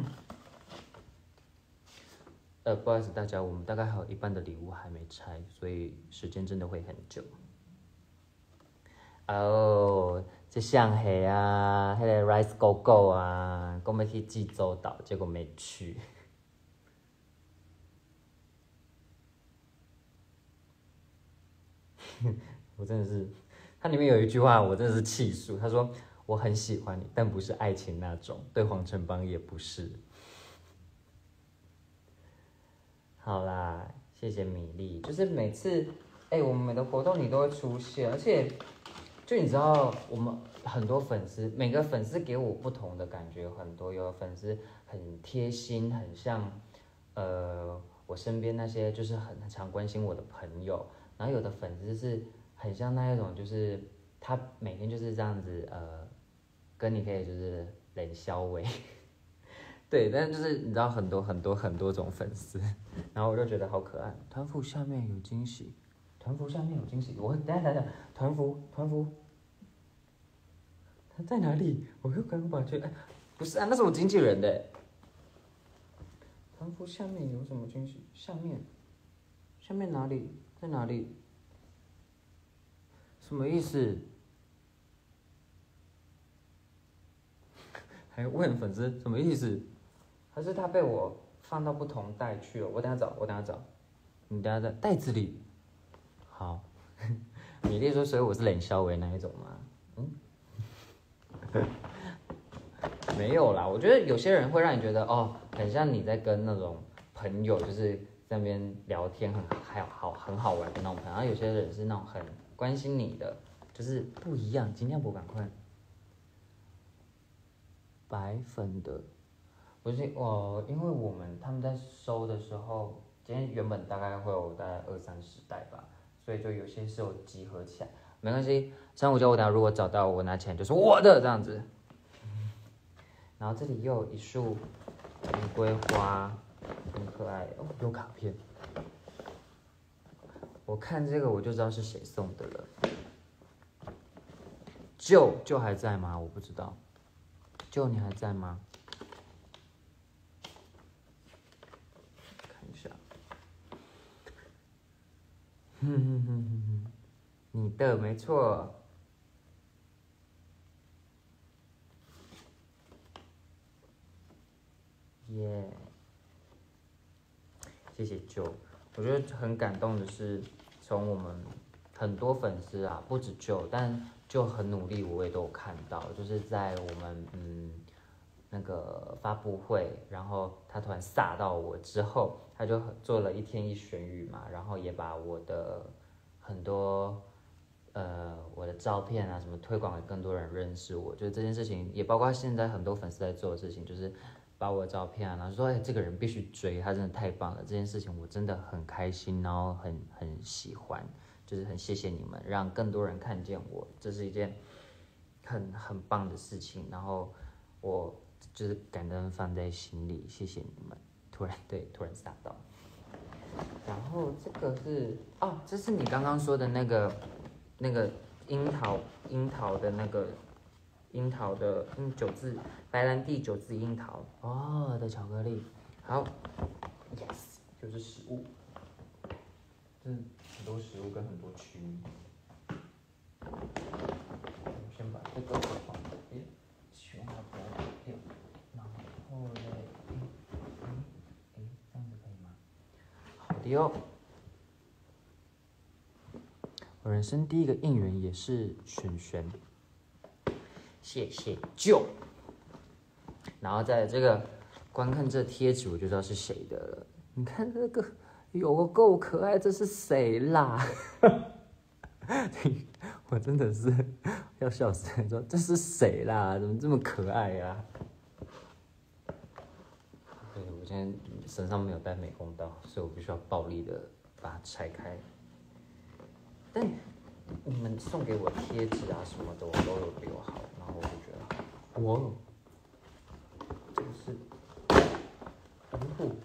呃，不好意思大家，我们大概还有一半的礼物还没拆，所以时间真的会很久。哦，这上黑啊，那个 Rice Go Go 啊，我们去济州岛，结果没去。我真的是，它里面有一句话，我真的是气数。他说。我很喜欢你，但不是爱情那种。对黄晨邦也不是。好啦，谢谢米粒。就是每次，哎，我们的活动你都会出现，而且，就你知道，我们很多粉丝，每个粉丝给我不同的感觉，很多有粉丝很贴心，很像，呃，我身边那些就是很常关心我的朋友，然后有的粉丝是很像那一种，就是他每天就是这样子，呃。跟你可以就是冷消微，对，但是就是你知道很多很多很多种粉丝，然后我就觉得好可爱。团服下面有惊喜，团服下面有惊喜，我等下等下，团服团服，他在哪里？我又刚把去，哎，不是啊，那是我经纪人的。团服下面有什么惊喜？下面，下面哪里？在哪里？什么意思？还问粉丝什么意思？还是他被我放到不同袋去了？我等下找，我等下找。你等下在袋子里。好，米粒说，所以我是冷笑为那一种吗？嗯，没有啦。我觉得有些人会让你觉得哦，很像你在跟那种朋友，就是在那边聊天很还好很好玩的那种朋友，然后有些人是那种很关心你的，就是不一样。今天不赶快，白粉的，不是我，因为我们他们在收的时候，今天原本大概会有大概二三十袋吧，所以就有些是有集合起来，没关系。三五九我等下如果找到，我拿钱就是我的这样子。然后这里又有一束玫瑰花。很可爱哦，有卡片。我看这个我就知道是谁送的了。舅舅还在吗？我不知道。舅你还在吗？看一下。哼哼哼哼哼，你的没错。耶。谢谢舅，我觉得很感动的是，从我们很多粉丝啊，不止就，但就很努力，我也都有看到，就是在我们嗯那个发布会，然后他突然撒到我之后，他就做了一天一选语嘛，然后也把我的很多呃我的照片啊什么推广给更多人认识我，就是这件事情，也包括现在很多粉丝在做的事情，就是。把我的照片啊，然后说哎，这个人必须追，他真的太棒了。这件事情我真的很开心，然后很很喜欢，就是很谢谢你们，让更多人看见我，这是一件很很棒的事情。然后我就是感恩放在心里，谢谢你们。突然对，突然想到。然后这个是哦，这是你刚刚说的那个那个樱桃樱桃的那个。樱桃的，嗯，九字白兰地九字樱桃哦的巧克力，好，yes，就是食物，嗯，很多食物跟很多区域。我先把这个放这边，选好不要掉，然后嘞，哎哎哎，这样子可以吗？好的哟。我人生第一个应援也是璇璇。谢谢舅，然后在这个观看这贴纸，我就知道是谁的了。你看这个有个够可爱，这是谁啦？我真的是要笑死！说这是谁啦？怎么这么可爱呀？对，我今天身上没有带美工刀，所以我必须要暴力的把它拆开。但你们送给我贴纸啊什么的，我都有留好。然后我就觉得，哇，这个是红布，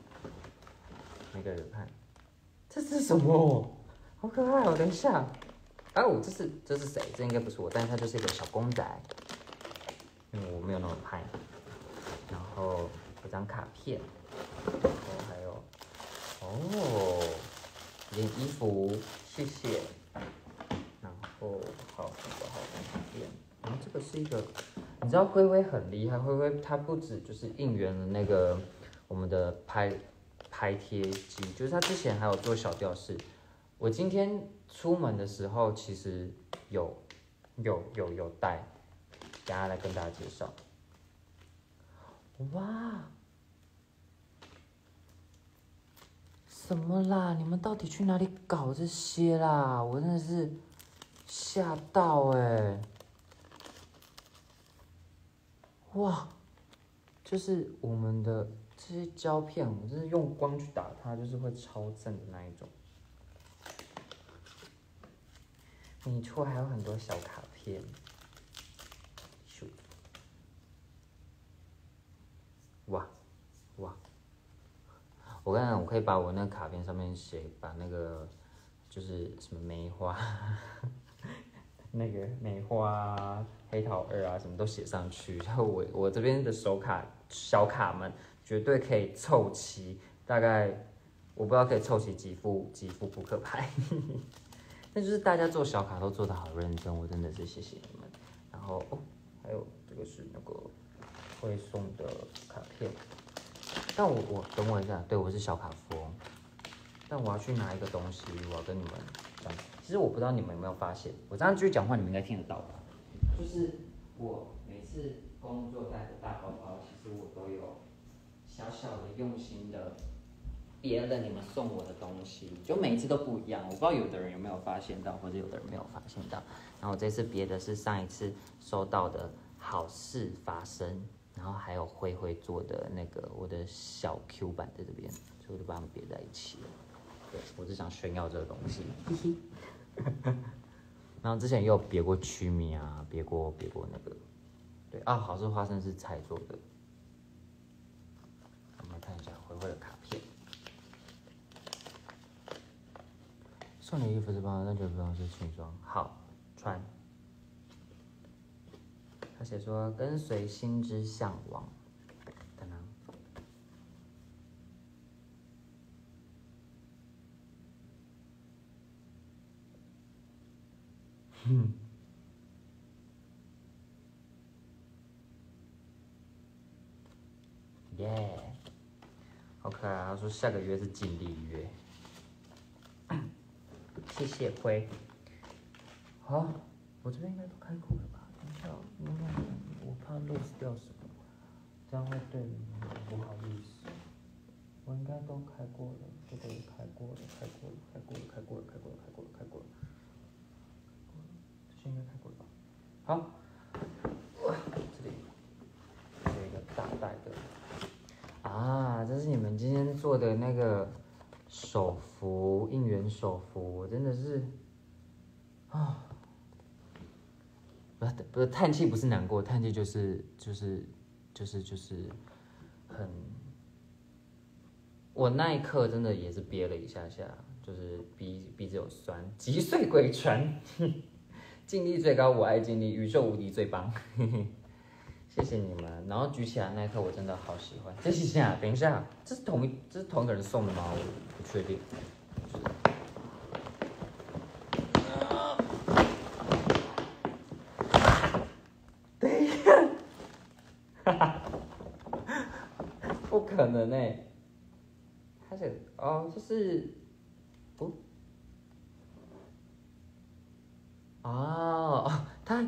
每个人看，这是什么？好可爱哦！等一下，哦，这是这是谁？这应该不是我，但是它就是一个小公仔，因为我没有那么拍。然后一张卡片，然后还有，哦，一件衣服，谢谢。然后好，好，好，卡片。然后这个是一个，你知道灰灰很厉害，灰灰它不止就是应援了那个我们的拍拍贴机，就是它之前还有做小吊饰。我今天出门的时候其实有有有有带，等下来跟大家介绍。哇，什么啦？你们到底去哪里搞这些啦？我真的是吓到哎！哇，就是我们的这些胶片，我就是用光去打它，就是会超正的那一种。你错，还有很多小卡片。哇哇！我看我可以把我那卡片上面写，把那个就是什么梅花。那个梅花、黑桃二啊，什么都写上去。然后我我这边的手卡小卡们绝对可以凑齐，大概我不知道可以凑齐几副几副扑克牌。那就是大家做小卡都做的好认真，我真的是谢谢你们。然后哦，还有这个是那个会送的卡片。但我我等我一下，对我是小卡夫。但我要去拿一个东西，我要跟你们。其实我不知道你们有没有发现，我这样继续讲话，你们应该听得到吧？就是我每次工作带的大包包，其实我都有小小的用心的别了你们送我的东西，就每一次都不一样。我不知道有的人有没有发现到，或者有的人没有发现到。然后这次别的是上一次收到的好事发生，然后还有灰灰做的那个我的小 Q 版在这边，所以我就把它们别在一起了。对，我只想炫耀这个东西。然后之前也有别过曲米啊，别过别过那个，对啊，好事花生是菜做的。我们看一下灰灰的卡片。送你衣服是吧？那就不用是裙装，好穿。他写说跟随心之向往，等等。嗯，耶，好可爱。他说下个月是锦鲤月。谢谢灰。好，我这边应该都开过了吧？等一下，我怕漏掉什么，这样会对你们不好意思。我应该都开过了，这个也开过了，开过了，开过了，开过了，开过了，开过了，开过了。应该开过了吧？好，这里有一个大袋的。啊，这是你们今天做的那个手幅应援手幅，我真的是啊。不是不叹气，不是难过，叹气就是就是就是就是很，我那一刻真的也是憋了一下下，就是鼻鼻子有酸，击碎鬼船，尽力最高，我爱尽力，宇宙无敌最棒，谢谢你们。然后举起来那一刻，我真的好喜欢。这是下，等一下，这是同一这是同一个人送的吗？我不确定。等一下，哈哈不可能呢，他是哦，就是不哦，他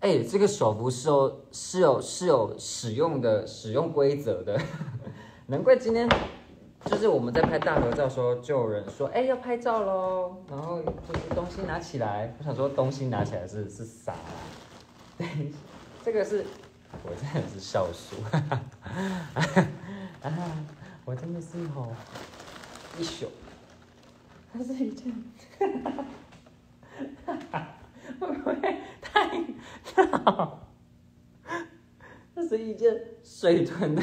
哎，这个手幅是有是有是有使用的使用规则的，难怪今天就是我们在拍大合照的时候，就有人说哎要拍照喽，然后就是东西拿起来，我想说东西拿起来是是啥？对，这个是。我真的是笑鼠，啊，我真的是吼一宿，它是一件，哈哈会不会太大？这是一件水豚的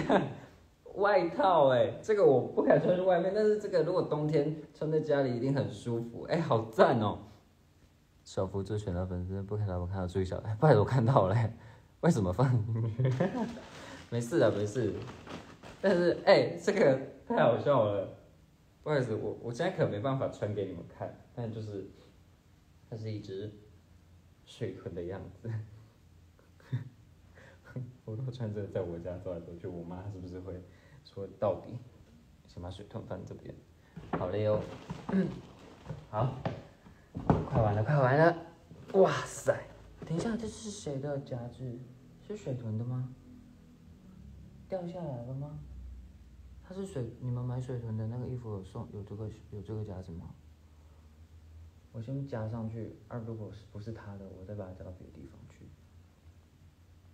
外套哎，这个我不敢穿在外面，但是这个如果冬天穿在家里一定很舒服哎，好赞哦！小福做选到粉丝不看到我看到注意小，不然我看到了。为什么放？没事的，没事。但是，哎，这个太好笑了。不好意思，我我现在可没办法穿给你们看，但就是，它是一只水豚的样子。我都穿这个在我家走来走去，我妈是不是会说到底？先把水豚放这边。好嘞哟。好，快完了，快完了。哇塞！等一下，这是谁的夹子？是水豚的吗？掉下来了吗？它是水，你们买水豚的那个衣服有送有这个有这个夹子吗？我先加上去，二如果是不是他的，我再把它加到别的地方去。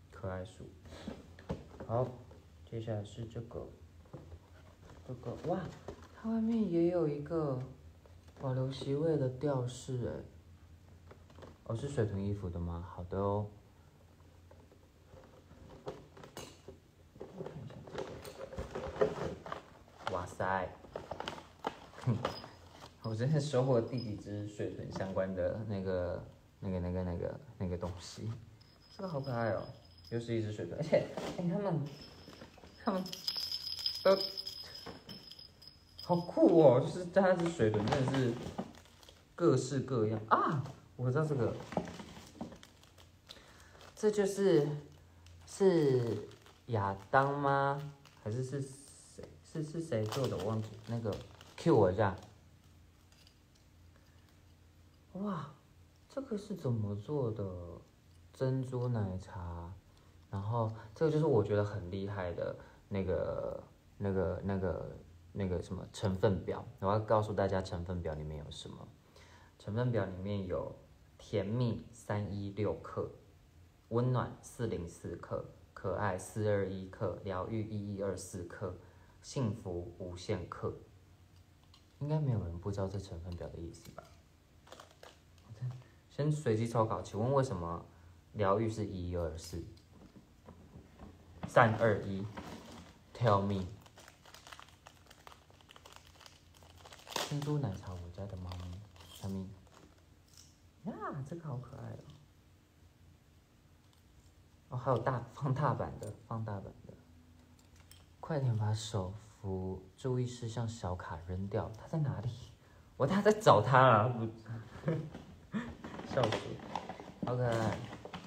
可爱鼠，好，接下来是这个，这个哇，它外面也有一个保留席位的吊饰哎，哦是水豚衣服的吗？好的哦。我看一下，哇塞，哼，我今天收获第几只水豚相关的那个、那个、那个、那个、那个东西，这个好可爱哦，又是一只水豚，而且哎，他们、他们都好酷哦，就是它是水豚，真的是各式各样啊！我知道这个，这就是是亚当吗？还是是谁？是是谁做的？我忘记那个，Q 我一下。哇，这个是怎么做的？珍珠奶茶，然后这个就是我觉得很厉害的那个、那个、那个那个什么成分表，我要告诉大家成分表里面有什么。成分表里面有甜蜜三一六克，温暖四零四克，可爱四二一克，疗愈一一二四克，幸福无限克。应该没有人不知道这成分表的意思吧？先随机抽考，请问为什么疗愈是一二四？三二一，Tell me。珍珠奶茶，我家的猫咪，小咪。呀，这个好可爱哦！哦，还有大放大版的，放大版的。快点把手扶注意事项小卡扔掉，它在哪里？我他在找它啊！笑死，好可爱。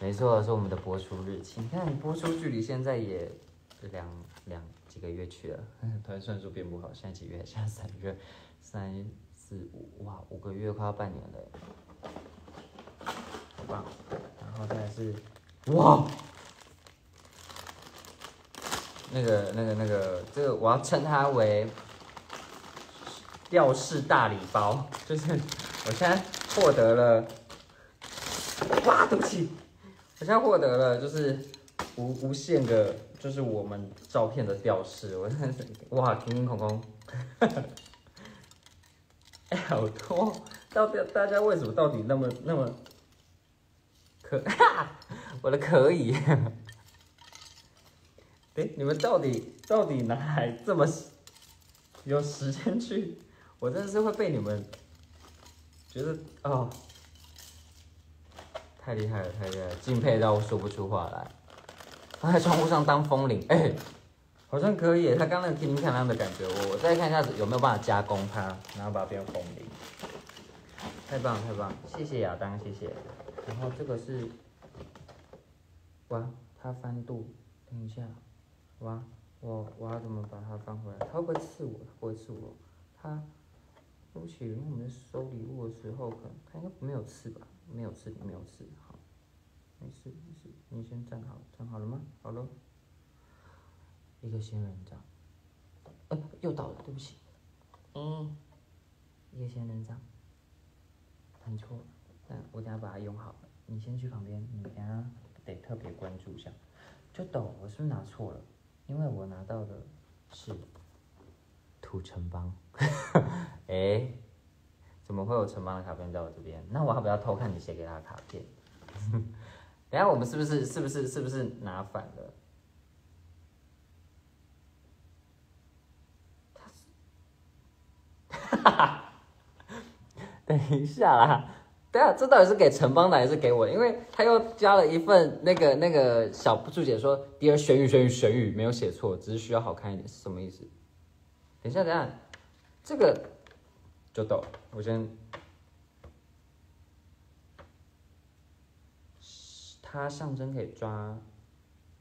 没错，是我们的播出日期。你看，播出距离现在也两两几个月去了。突然算数变不好，现在几月？现在三月，三四五，哇，五个月快要半年了，好棒。然后再是，哇，那个那个那个，这个我要称它为吊饰大礼包，就是我现在获得了，哇，对不起。我现在获得了就是无无限个就是我们照片的吊饰，我真是哇，叮叮空空，哎，好多，到底大家为什么到底那么那么可？我的可以，哎，你们到底到底哪来这么有时间去？我真的是会被你们觉得哦。太厉害了，太厉害，了，敬佩到我说不出话来。放在窗户上当风铃，哎，好像可以。他刚那个叮叮当当的感觉，我我再看一下有没有办法加工它，然后把它变风铃。太棒太棒，谢谢亚当，谢谢。然后这个是，哇，它翻肚，等一下，哇，我我要怎么把它翻回来？它会不会刺我？它不会刺我。它，对不起，因为我们收礼物的时候，可能它应该没有刺吧。没有事，没有事，好，没事没事，你先站好，站好了吗？好了，一个仙人掌，呃，又倒了，对不起，嗯，一个仙人掌，弹错了，我等下把它用好了，你先去旁边，你等下得特别关注一下，就抖，我是不是拿错了？因为我拿到的是土城邦，哎。怎么会有城邦的卡片在我这边？那我要不要偷看你写给他的卡片？等下我们是不是是不是是不是拿反了？哈哈，等一下啦，等下这到底是给城邦的还是给我？因为他又加了一份那个那个小注解说第二玄宇玄宇玄宇没有写错，只是需要好看一点，是什么意思？等一下等下，这个。就抖，我先。它象征可以抓，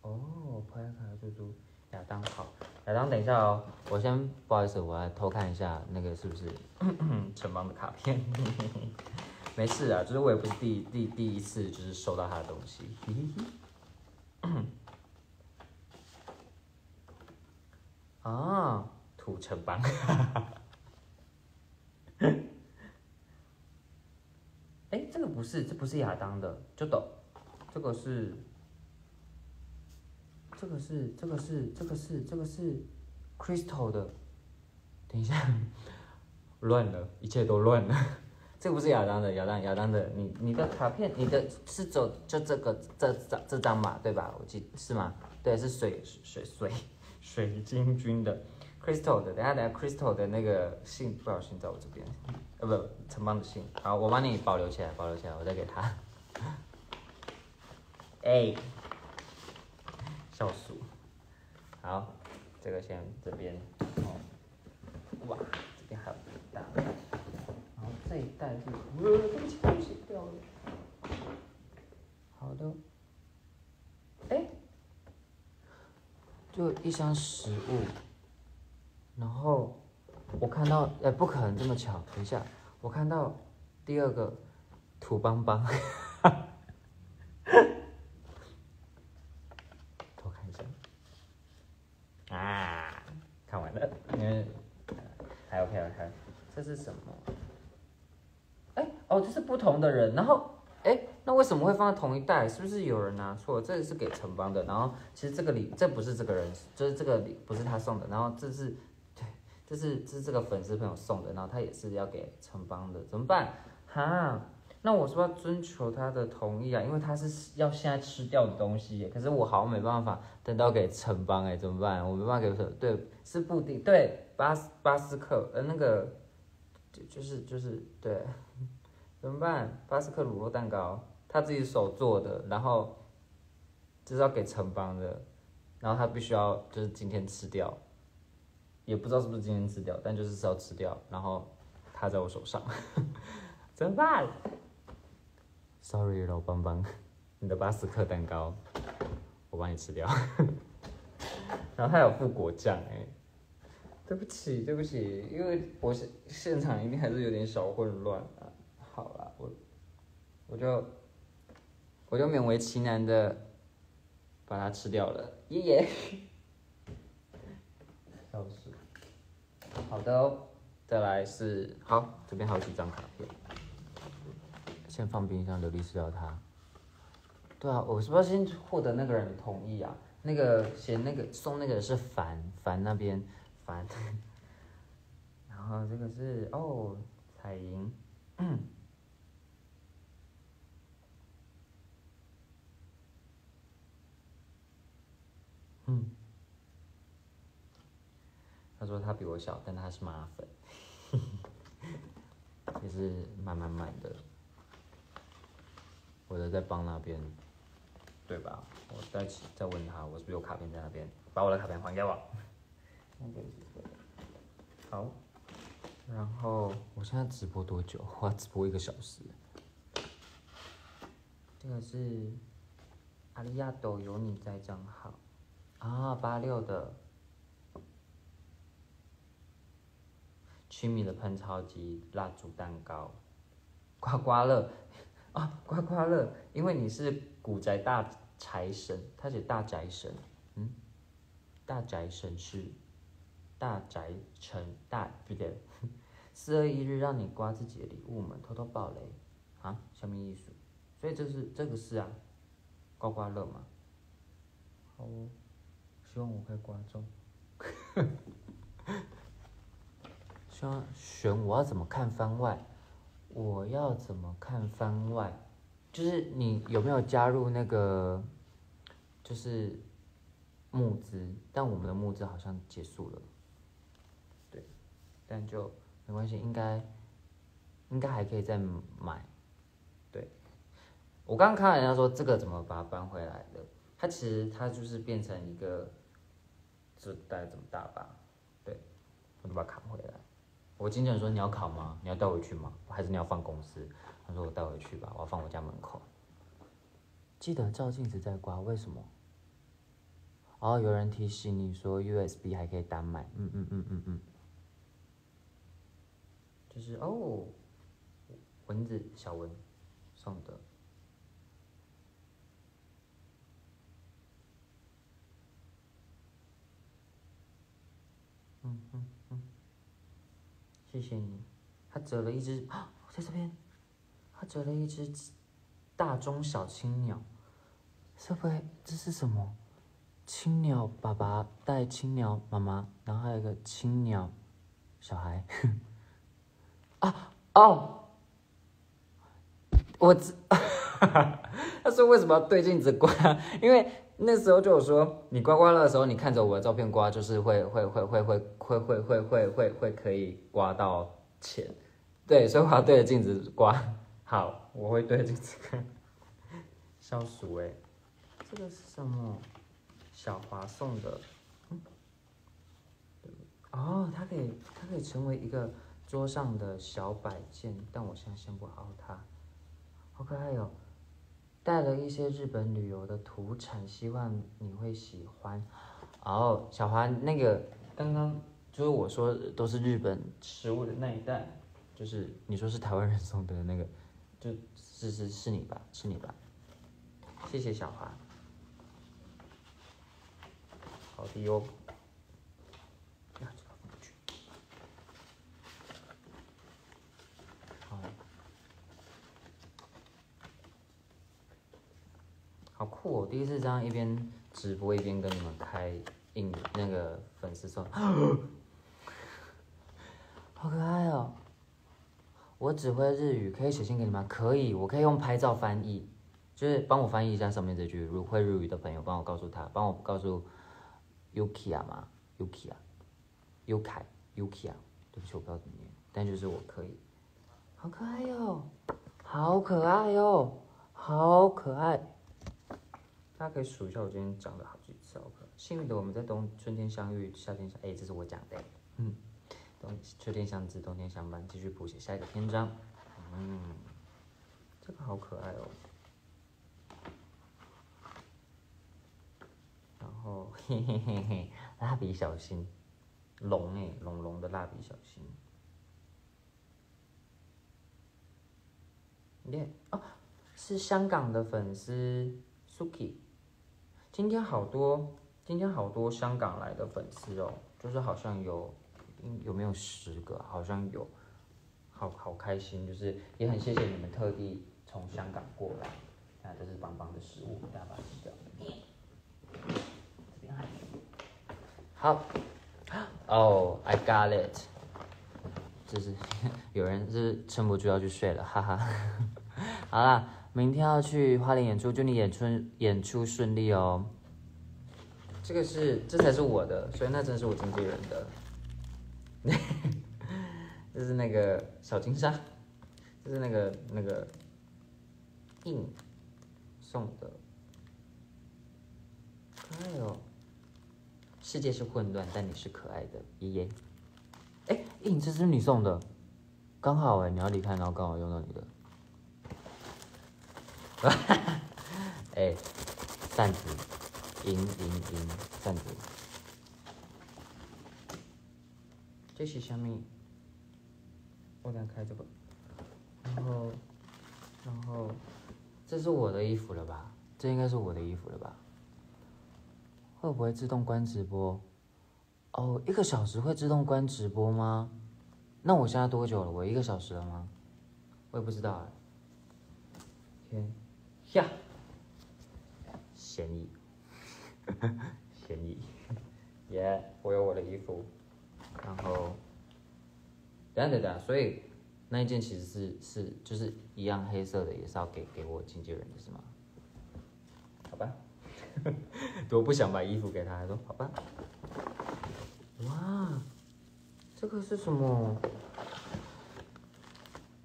哦，拍卡猪猪，亚当好，亚当等一下哦，我先不好意思，我来偷看一下那个是不是 城邦的卡片，没事啊，就是我也不是第第第一次就是收到他的东西，啊，土城邦。哎，这个不是，这不是亚当的，就抖，这个是，这个是，这个是，这个是，这个是，Crystal 的，等一下，乱了，一切都乱了，这个不是亚当的，亚当，亚当的，你你的卡片，你的是走就这个这张这张嘛，对吧？我记是吗？对，是水水水水晶君的。Crystal 的，等下等下，Crystal 的那个信不小心在我这边，呃不，城邦的信，好，我帮你保留起来，保留起来，我再给他。哎，笑鼠，好，这个先这边，哦，哇，这边还有一袋，然后这一袋是，呃，对不起对不起掉了，好的，哎，就一箱食物。然后我看到，哎，不可能这么巧！等一下，我看到第二个土邦邦，我看一下，啊，看完了，嗯，还 OK OK，这是什么？哎，哦，这是不同的人，然后哎，那为什么会放在同一袋？是不是有人拿错？这是给城邦的，然后其实这个礼这不是这个人，就是这个礼不是他送的，然后这是对，这是这是这个粉丝朋友送的，然后他也是要给城邦的，怎么办？哈？那我是不是要征求他的同意啊？因为他是要现在吃掉的东西，可是我好像没办法等到给城邦哎，怎么办？我没办法给对，是布丁，对，巴斯巴斯克，呃，那个就就是就是对，怎么办？巴斯克乳酪蛋糕，他自己手做的，然后就是要给城邦的，然后他必须要就是今天吃掉，也不知道是不是今天吃掉，但就是是要吃掉，然后它在我手上，怎么办？Sorry，老邦邦，你的巴斯克蛋糕，我帮你吃掉。然后还有副果酱哎，对不起对不起，因为我现现场一定还是有点小混乱啊。好了，我我就我就勉为其难的把它吃掉了，耶耶。笑死。好的哦，再来是好，这边还有几张卡片。先放冰箱，琉璃吃掉它。对啊，我是不是先获得那个人的同意啊？那个写那个送那个是凡凡那边凡，然后这个是哦彩莹，嗯，他说他比我小，但他是马粉，也是慢慢慢的。我都在帮那边，对吧？我再再问他，我是不是有卡片在那边？把我的卡片还给我。好，然后我现在直播多久？我要直播一个小时。这个是阿利亚斗有你在账号啊，八六的，曲米的喷超级蜡烛蛋糕，刮刮乐。啊，刮刮乐，因为你是古宅大财神，他写大宅神，嗯，大宅神是大宅城大不对，四二一日让你刮自己的礼物们，偷偷爆雷啊，什么意思，所以这是这个是啊，刮刮乐嘛，好，哦希望我可以刮中，选我要怎么看番外。我要怎么看番外？就是你有没有加入那个，就是募资？但我们的募资好像结束了，对，但就没关系，应该应该还可以再买。对，我刚刚看人家说这个怎么把它搬回来的？它其实它就是变成一个，就大概这么大吧？对，我就把它扛回来。我经纪人说你要考吗？你要带回去吗？还是你要放公司？他说我带回去吧，我要放我家门口。记得照镜子再刮，为什么？哦，有人提醒你说 USB 还可以单买，嗯嗯嗯嗯嗯。就是哦，蚊子小蚊送的。谢谢你，他折了一只啊，在这边，他折了一只大中小青鸟，会不会这是什么？青鸟爸爸带青鸟妈妈，然后还有一个青鸟小孩，啊哦，我知，他说为什么要对镜子刮？因为那时候就有说，你刮刮乐的时候，你看着我的照片刮，就是会会会会会。会会会会会会可以刮到钱，对，所以我要对着镜子刮。好，我会对着镜子看。消暑哎，这个是什么？小华送的。哦，它可以它可以成为一个桌上的小摆件，但我现在先不凹它。好可爱哟，带了一些日本旅游的土产，希望你会喜欢。哦，小华那个刚刚。就是我说都是日本食物的那一袋，就是你说是台湾人送的那个，就是是是你吧，是你吧？谢谢小华。好的哟。好酷哦！第一次这样一边直播一边跟你们开印那个粉丝说，好可爱哦！我只会日语，可以写信给你吗？可以，我可以用拍照翻译，就是帮我翻译一下上面这句。如会日语的朋友，帮我告诉他，帮我告诉 Yuki 啊吗，Yuki 啊，Yuki，Yuki 啊，对不起，我不知道怎么念，但就是我可以。好可爱哟，好可爱哟，好可爱。大家可以数一下，我今天讲了好几次，好可。幸运的我们在冬春天相遇，夏天相，哎，这是我讲的，嗯，冬秋天相知，冬天相伴，继续谱写下一个篇章。嗯，这个好可爱哦。然后嘿嘿嘿嘿，蜡笔小新，龙哎，龙龙的蜡笔小新。耶哦，是香港的粉丝 Suki。今天好多，今天好多香港来的粉丝哦，就是好像有，有没有十个？好像有，好好开心，就是也很谢谢你们特地从香港过来。啊，这是棒棒的食物，大家把它吃掉。这边还好，哦，I got it。就是 有人是撑不住要去睡了，哈哈。好啦。明天要去花莲演出，祝你演出演出顺利哦。这个是，这才是我的，所以那真是我经纪人的。这是那个小金沙，这是那个那个印送的。可爱哦。世界是混乱，但你是可爱的，爷爷。哎，印，这是你送的，刚好哎，你要离开，然后刚好用到你的。哈哈，哎，扇子，赢赢赢，扇子，这是什么？我来开这个，然后，然后，这是我的衣服了吧？这应该是我的衣服了吧？会不会自动关直播？哦，一个小时会自动关直播吗？那我现在多久了？我一个小时了吗？我也不知道哎。天。呀，嫌疑，嫌疑，耶！我有我的衣服，然后，等等等，所以那一件其实是是就是一样黑色的，也是要给给我经纪人的是吗？好吧，多不想把衣服给他，还说好吧。哇，这个是什么？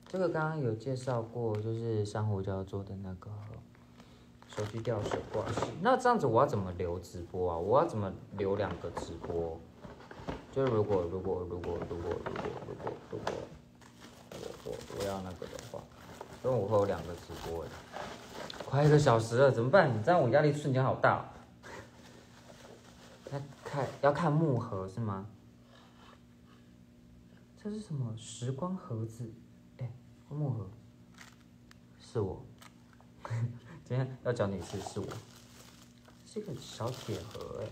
这个刚刚有介绍过，就是珊瑚礁做的那个。手机掉水挂式，那这样子我要怎么留直播啊？我要怎么留两个直播？就是如果如果如果如果如果如果如果我我我要那个的话，中午会有两个直播快一个小时了，怎么办？这样我压力瞬间好大。要看要看木盒是吗？这是什么？时光盒子？哎，木盒，是我。今天要教你一次，是我，是一个小铁盒哎，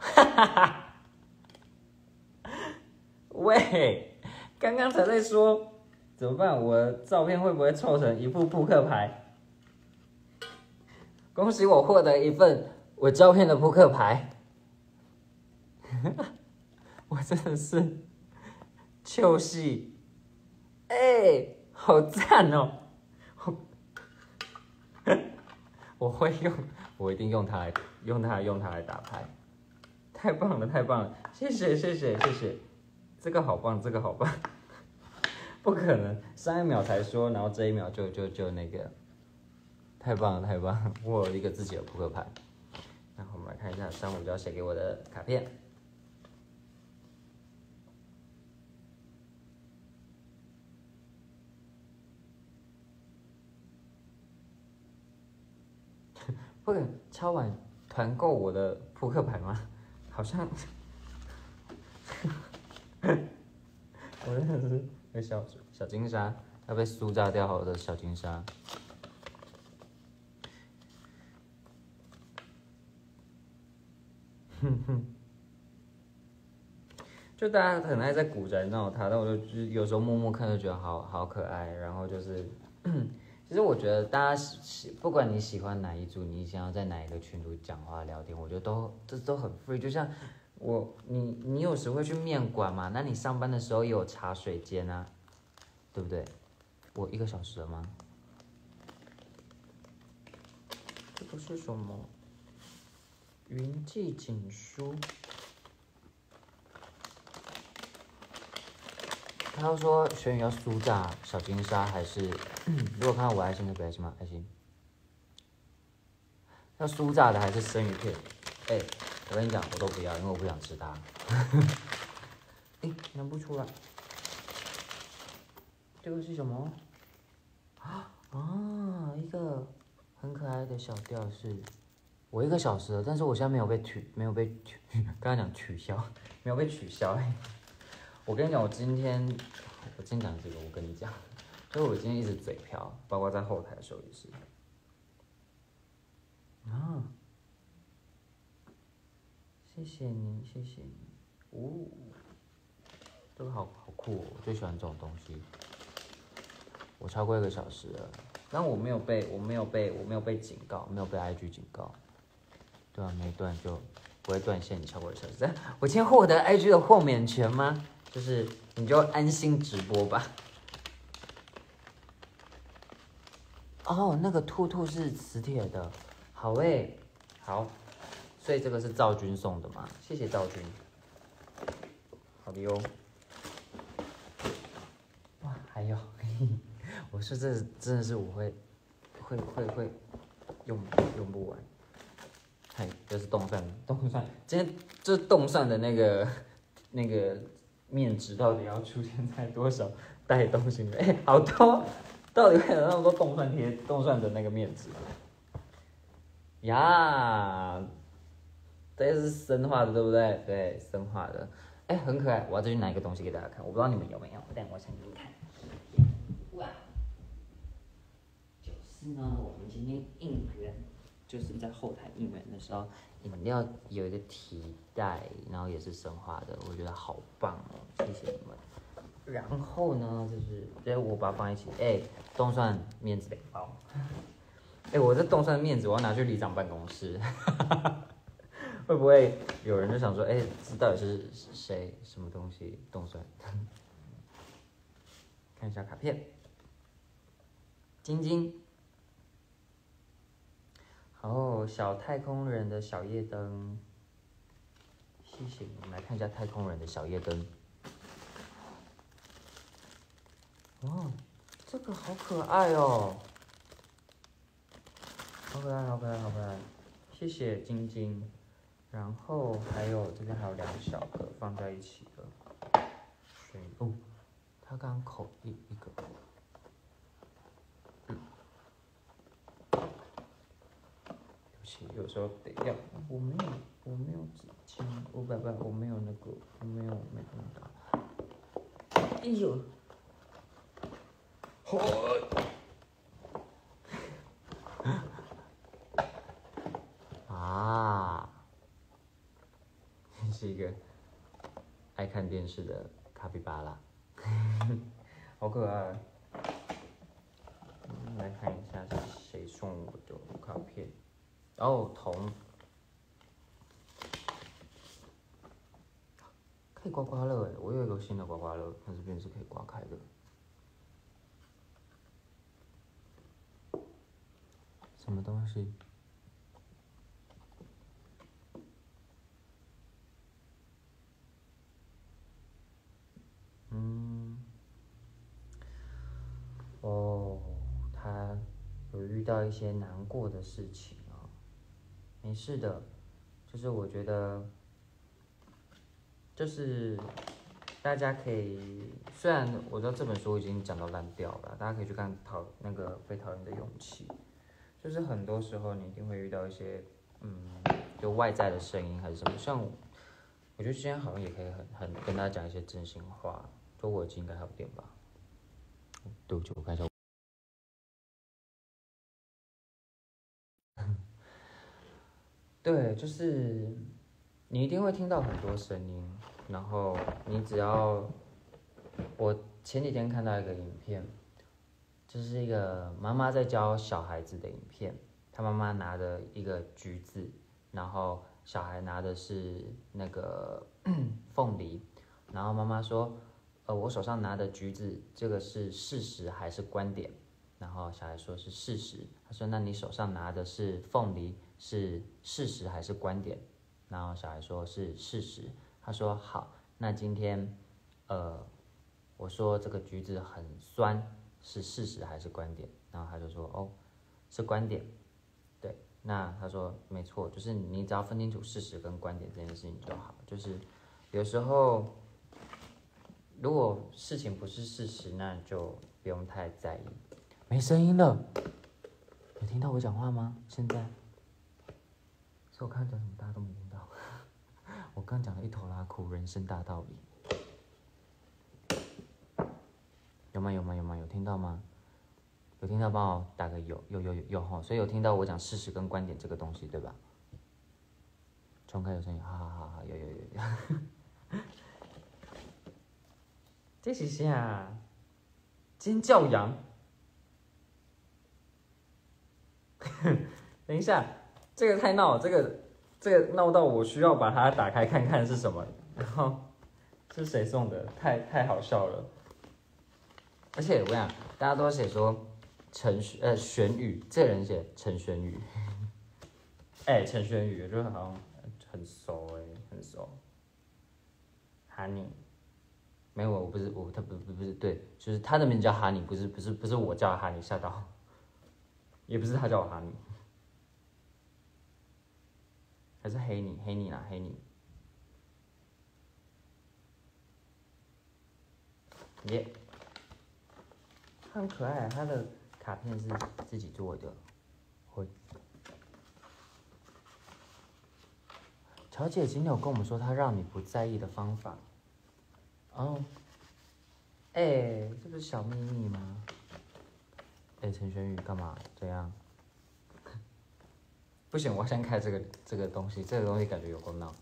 哈哈哈！喂，刚刚才在说怎么办？我照片会不会凑成一副扑克牌？恭喜我获得一份我照片的扑克牌，我真的是糗戏。哎，好赞哦！我会用，我一定用它来用它用它来打牌，太棒了太棒了！谢谢谢谢谢谢，这个好棒这个好棒，不可能上一秒才说，然后这一秒就就就那个，太棒了太棒了！我有一个自己的扑克牌，然后我们来看一下珊瑚礁写给我的卡片。会敲碗团购我的扑克牌吗？好像，我真的是个小小金沙要被酥炸掉好的小金沙。就大家很爱在古宅闹他，但我就有时候默默看就觉得好好可爱。然后就是，其实我觉得大家喜不管你喜欢哪一组，你想要在哪一个群组讲话聊天，我觉得都这都很 free。就像我你你有时会去面馆嘛，那你上班的时候也有茶水间啊，对不对？我一个小时了吗？这个是什么？云记锦书。他又说玄宇要苏炸小金沙还是？如果看到我爱心可以爱心吗？爱心。要酥炸的还是生鱼片？哎、我跟你讲，我都不要，因为我不想吃它。哎、拿不出来。这个是什么？啊啊，一个很可爱的小吊饰。我一个小时了，但是我现在没有被取，没有被取，刚刚讲取消，没有被取消、哎。我跟你讲，我今天我今天讲这个，我跟你讲，所以我今天一直嘴瓢，包括在后台的时候也是。啊，谢谢你，谢谢你。哦，这个好好酷哦，我最喜欢这种东西。我超过一个小时了，但我没有被，我没有被，我没有被警告，没有被 IG 警告。对啊，没断就不会断线，你超过一个小时。但我今天获得 IG 的豁免权吗？就是你就安心直播吧。哦，那个兔兔是磁铁的，好诶，好，所以这个是赵军送的嘛？谢谢赵军。好的哟。哇，还有，我说这真的是我会，会会会用用不完。嗨，这是冻蒜，冻蒜，今天这冻蒜的那个那个面值到底要出现在多少袋东西？哎、好多，到底会有那么多冻蒜贴冻蒜的那个面值？呀，这是生化的，对不对？对，生化的，哎、很可爱。我要再去拿一个东西给大家看，我不知道你们有没有，但我想给你看。哇，就是呢，我们今天应援。就是在后台应援的时候，饮料有一个提袋，然后也是生化的，我觉得好棒哦，谢谢你们。然后呢，就是，哎，我把它放一起，哎，冻蒜面子两包，哎，我这冻蒜面子我要拿去里长办公室，会不会有人就想说，哎，这到底是谁什么东西冻蒜？看一下卡片，晶晶。哦，小太空人的小夜灯，谢谢。我们来看一下太空人的小夜灯。哦，这个好可爱哦，好可爱，好可爱，好可爱。谢谢晶晶。然后还有这边还有两小个放在一起的。水哦，他刚口一一个。有时候得要，我没有，我没有纸巾，我不不，我没有那个，我没有没那个。哎呦，啊，是一个爱看电视的卡比巴拉，好可爱。来看一下是谁送我的卡片。哦，铜可以刮刮乐哎！我有一个新的刮刮乐，它这边是可以刮开的。什么东西？嗯，哦，他有遇到一些难过的事情。没事的，就是我觉得，就是大家可以，虽然我知道这本书已经讲到烂掉了，大家可以去看讨那个被讨厌的勇气，就是很多时候你一定会遇到一些，嗯，就外在的声音还是什么，像我，我觉得今天好像也可以很很跟大家讲一些真心话，就我耳机应该还有电吧，对不起，我看一下。对，就是你一定会听到很多声音，然后你只要，我前几天看到一个影片，就是一个妈妈在教小孩子的影片，她妈妈拿着一个橘子，然后小孩拿的是那个 凤梨，然后妈妈说，呃，我手上拿的橘子，这个是事实还是观点？然后小孩说是事实，他说那你手上拿的是凤梨，是事实还是观点？然后小孩说是事实。他说好，那今天，呃，我说这个橘子很酸，是事实还是观点？然后他就说哦，是观点。对，那他说没错，就是你只要分清楚事实跟观点这件事情就好。就是有时候，如果事情不是事实，那就不用太在意。没声音了，有听到我讲话吗？现在？是我看讲什么大家都没听到。我刚讲了一头拉苦人生大道理，有吗？有吗？有吗？有听到吗？有听到帮我打个有，有有有有哈，所以有听到我讲事实跟观点这个东西对吧？重开有声音，好好好好，有有有有。这是啥？尖叫羊？等一下，这个太闹，这个。这个闹到我需要把它打开看看是什么，然后是谁送的？太太好笑了。而且我跟你讲，大家都写说陈呃玄宇，这人写陈玄宇，哎陈玄宇，就好像很熟哎，很熟。哈尼，没有我不是我他不不不是对，就是他的名字叫哈尼，不是不是不是我叫哈尼吓到，也不是他叫我哈尼。还是黑你，黑你啦，黑你。耶，很可爱，他的卡片是自己做的。会。乔姐今天有跟我们说，她让你不在意的方法。哦。哎，这不是小秘密吗？哎，陈玄宇，干嘛这样？不行，我先开这个这个东西，这个东西感觉有功劳。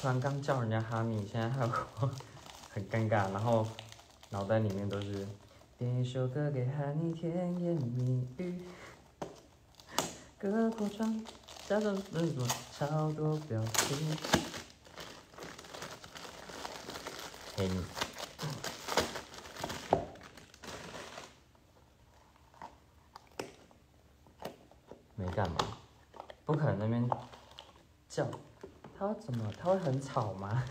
突然刚叫人家哈密，现在还有很尴尬，然后脑袋里面都是点一首歌给哈尼甜言蜜语，隔破窗，假装冷落，超多表情，嘿。干嘛？不可能那边叫，他怎么？他会很吵吗？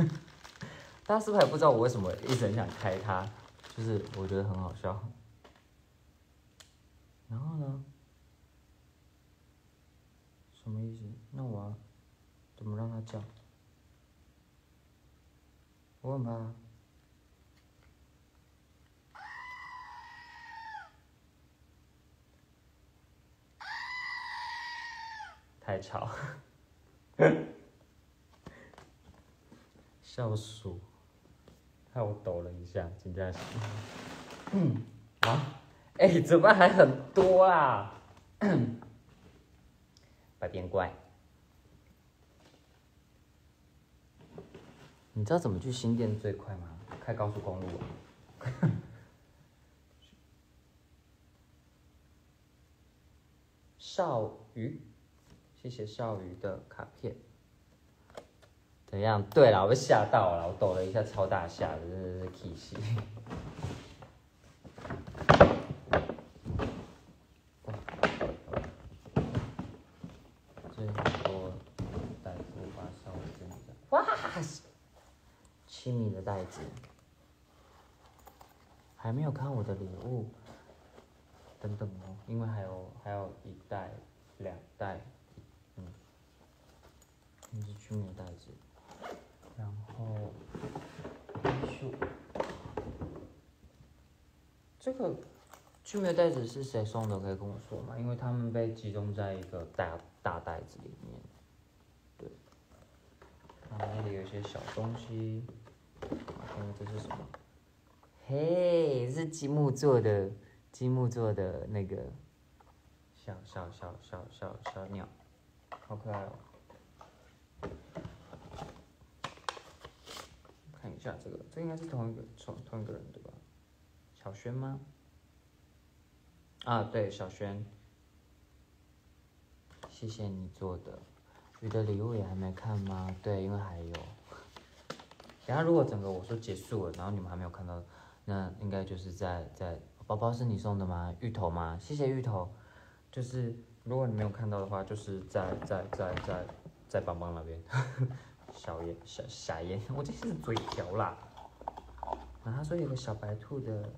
大家是不是还不知道我为什么一直很想开它？就是我觉得很好笑。然后呢？什么意思？那我怎么让它叫？我很怕。太吵，笑鼠，害我抖了一下，真的是。嗯，啊，哎，怎么还很多啊？百变怪，你知道怎么去新店最快吗？开高速公路。少鱼。谢谢少宇的卡片。怎样？对了，我被吓到了，我抖了一下，超大吓的，真的是气死。最多袋子把稍微整理哇，亲密的袋子，还没有看我的礼物。等等哦，因为还有还有一袋、两袋。嗯这是去年袋子，然后，这个去年袋子是谁送的？可以跟我说吗？因为他们被集中在一个大大袋子里面，对。然后那里有一些小东西，看看这是什么？嘿，是积木做的，积木做的那个小小小小小小鸟，好可爱哦。看一这个，这应该是同一个同同一个人对吧？小轩吗？啊，对，小轩，谢谢你做的。你的礼物也还没看吗？对，因为还有。等下如果整个我说结束了，然后你们还没有看到，那应该就是在在包包是你送的吗？芋头吗？谢谢芋头。就是如果你没有看到的话，就是在在在在在邦邦那边。小眼小小眼，我这是嘴瓢啦。然后他说有个小白兔的，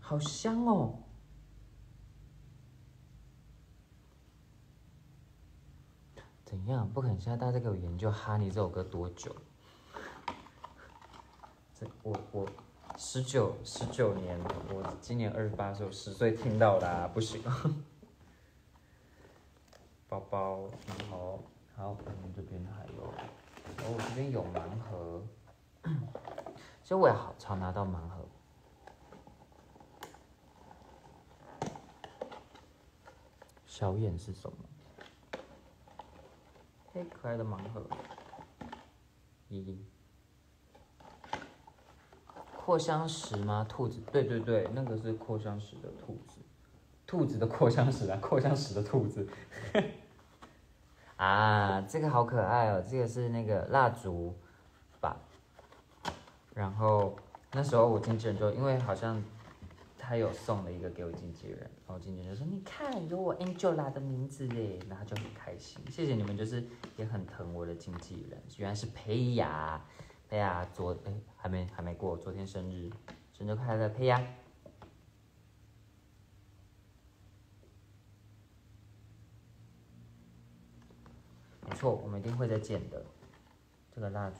好香哦。怎样？不可能现在大家给我研究《哈尼》这首歌多久？这我我十九十九年，我今年二十八岁，十岁听到啦，不行。包包，然后好，我们这边还有，哦，这边有盲盒，其实我也好常拿到盲盒。小眼是什么？嘿，可爱的盲盒。咦，扩香石吗？兔子？对对对，那个是扩香石的兔子，兔子的扩香石啊，扩香石的兔子。啊，这个好可爱哦！这个是那个蜡烛吧？然后那时候我经纪人就因为好像他有送了一个给我经纪人，然后经纪人就说：“你看有我 Angela 的名字嘞！”然后就很开心。谢谢你们，就是也很疼我的经纪人。原来是佩雅，佩雅昨哎还没还没过，昨天生日，生日快乐，佩雅。没错，我们一定会再见的。这个蜡烛，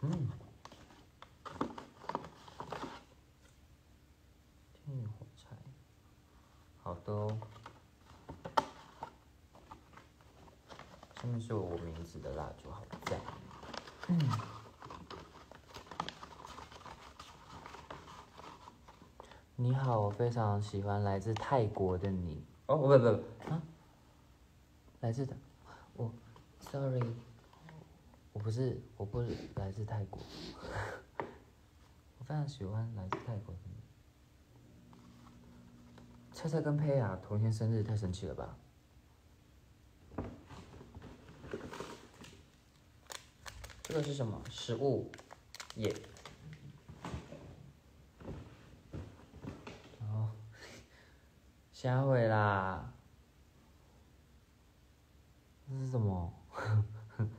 嗯，天火柴，好的哦。上面是我名字的蜡烛，好赞。嗯。你好，我非常喜欢来自泰国的你。哦，不不不，啊，来自的。我，sorry，我不是，我不是来自泰国，我非常喜欢来自泰国的你。菜菜跟佩雅同一天生日，太神奇了吧？这个是什么？食物，耶。哦，下回啦。这是什么？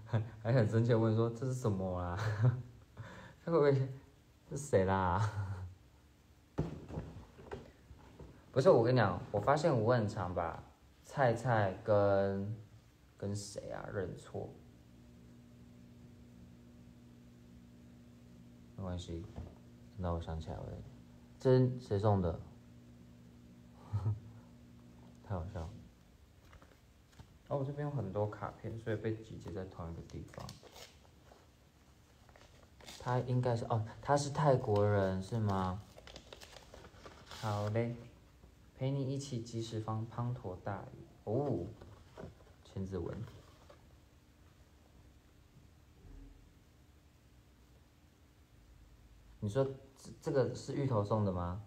还很生气问说这是什么啦？他 会不会是谁啦？不是我跟你讲，我发现我很常把菜菜跟跟谁啊认错。没关系，那我想起来了，这谁送的？太好笑了。然后我这边有很多卡片，所以被集结在同一个地方。他应该是哦，他是泰国人是吗？好嘞，陪你一起及时放滂沱大雨哦，千字文。你说这这个是芋头送的吗？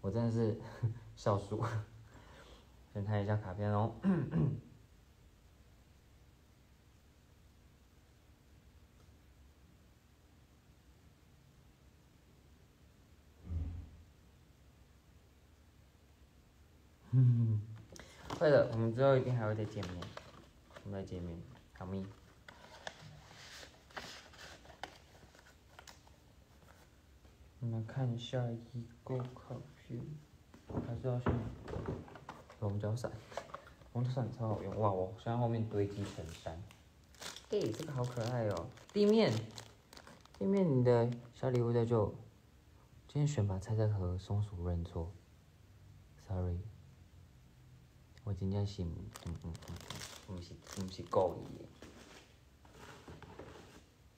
我真的是 笑鼠。先看一下卡片哦。嗯，会的，我们之后一定还会再见面，我们再见面，好咪。我们看一下一个卡片，还是要先龙角伞，龙角伞超好用，哇！我现在后面堆积成山。哎，这个好可爱哦，地面，地面你的小礼物在这。今天选拔猜猜和松鼠认错，sorry。我真正是毋毋毋毋毋是毋是故意的。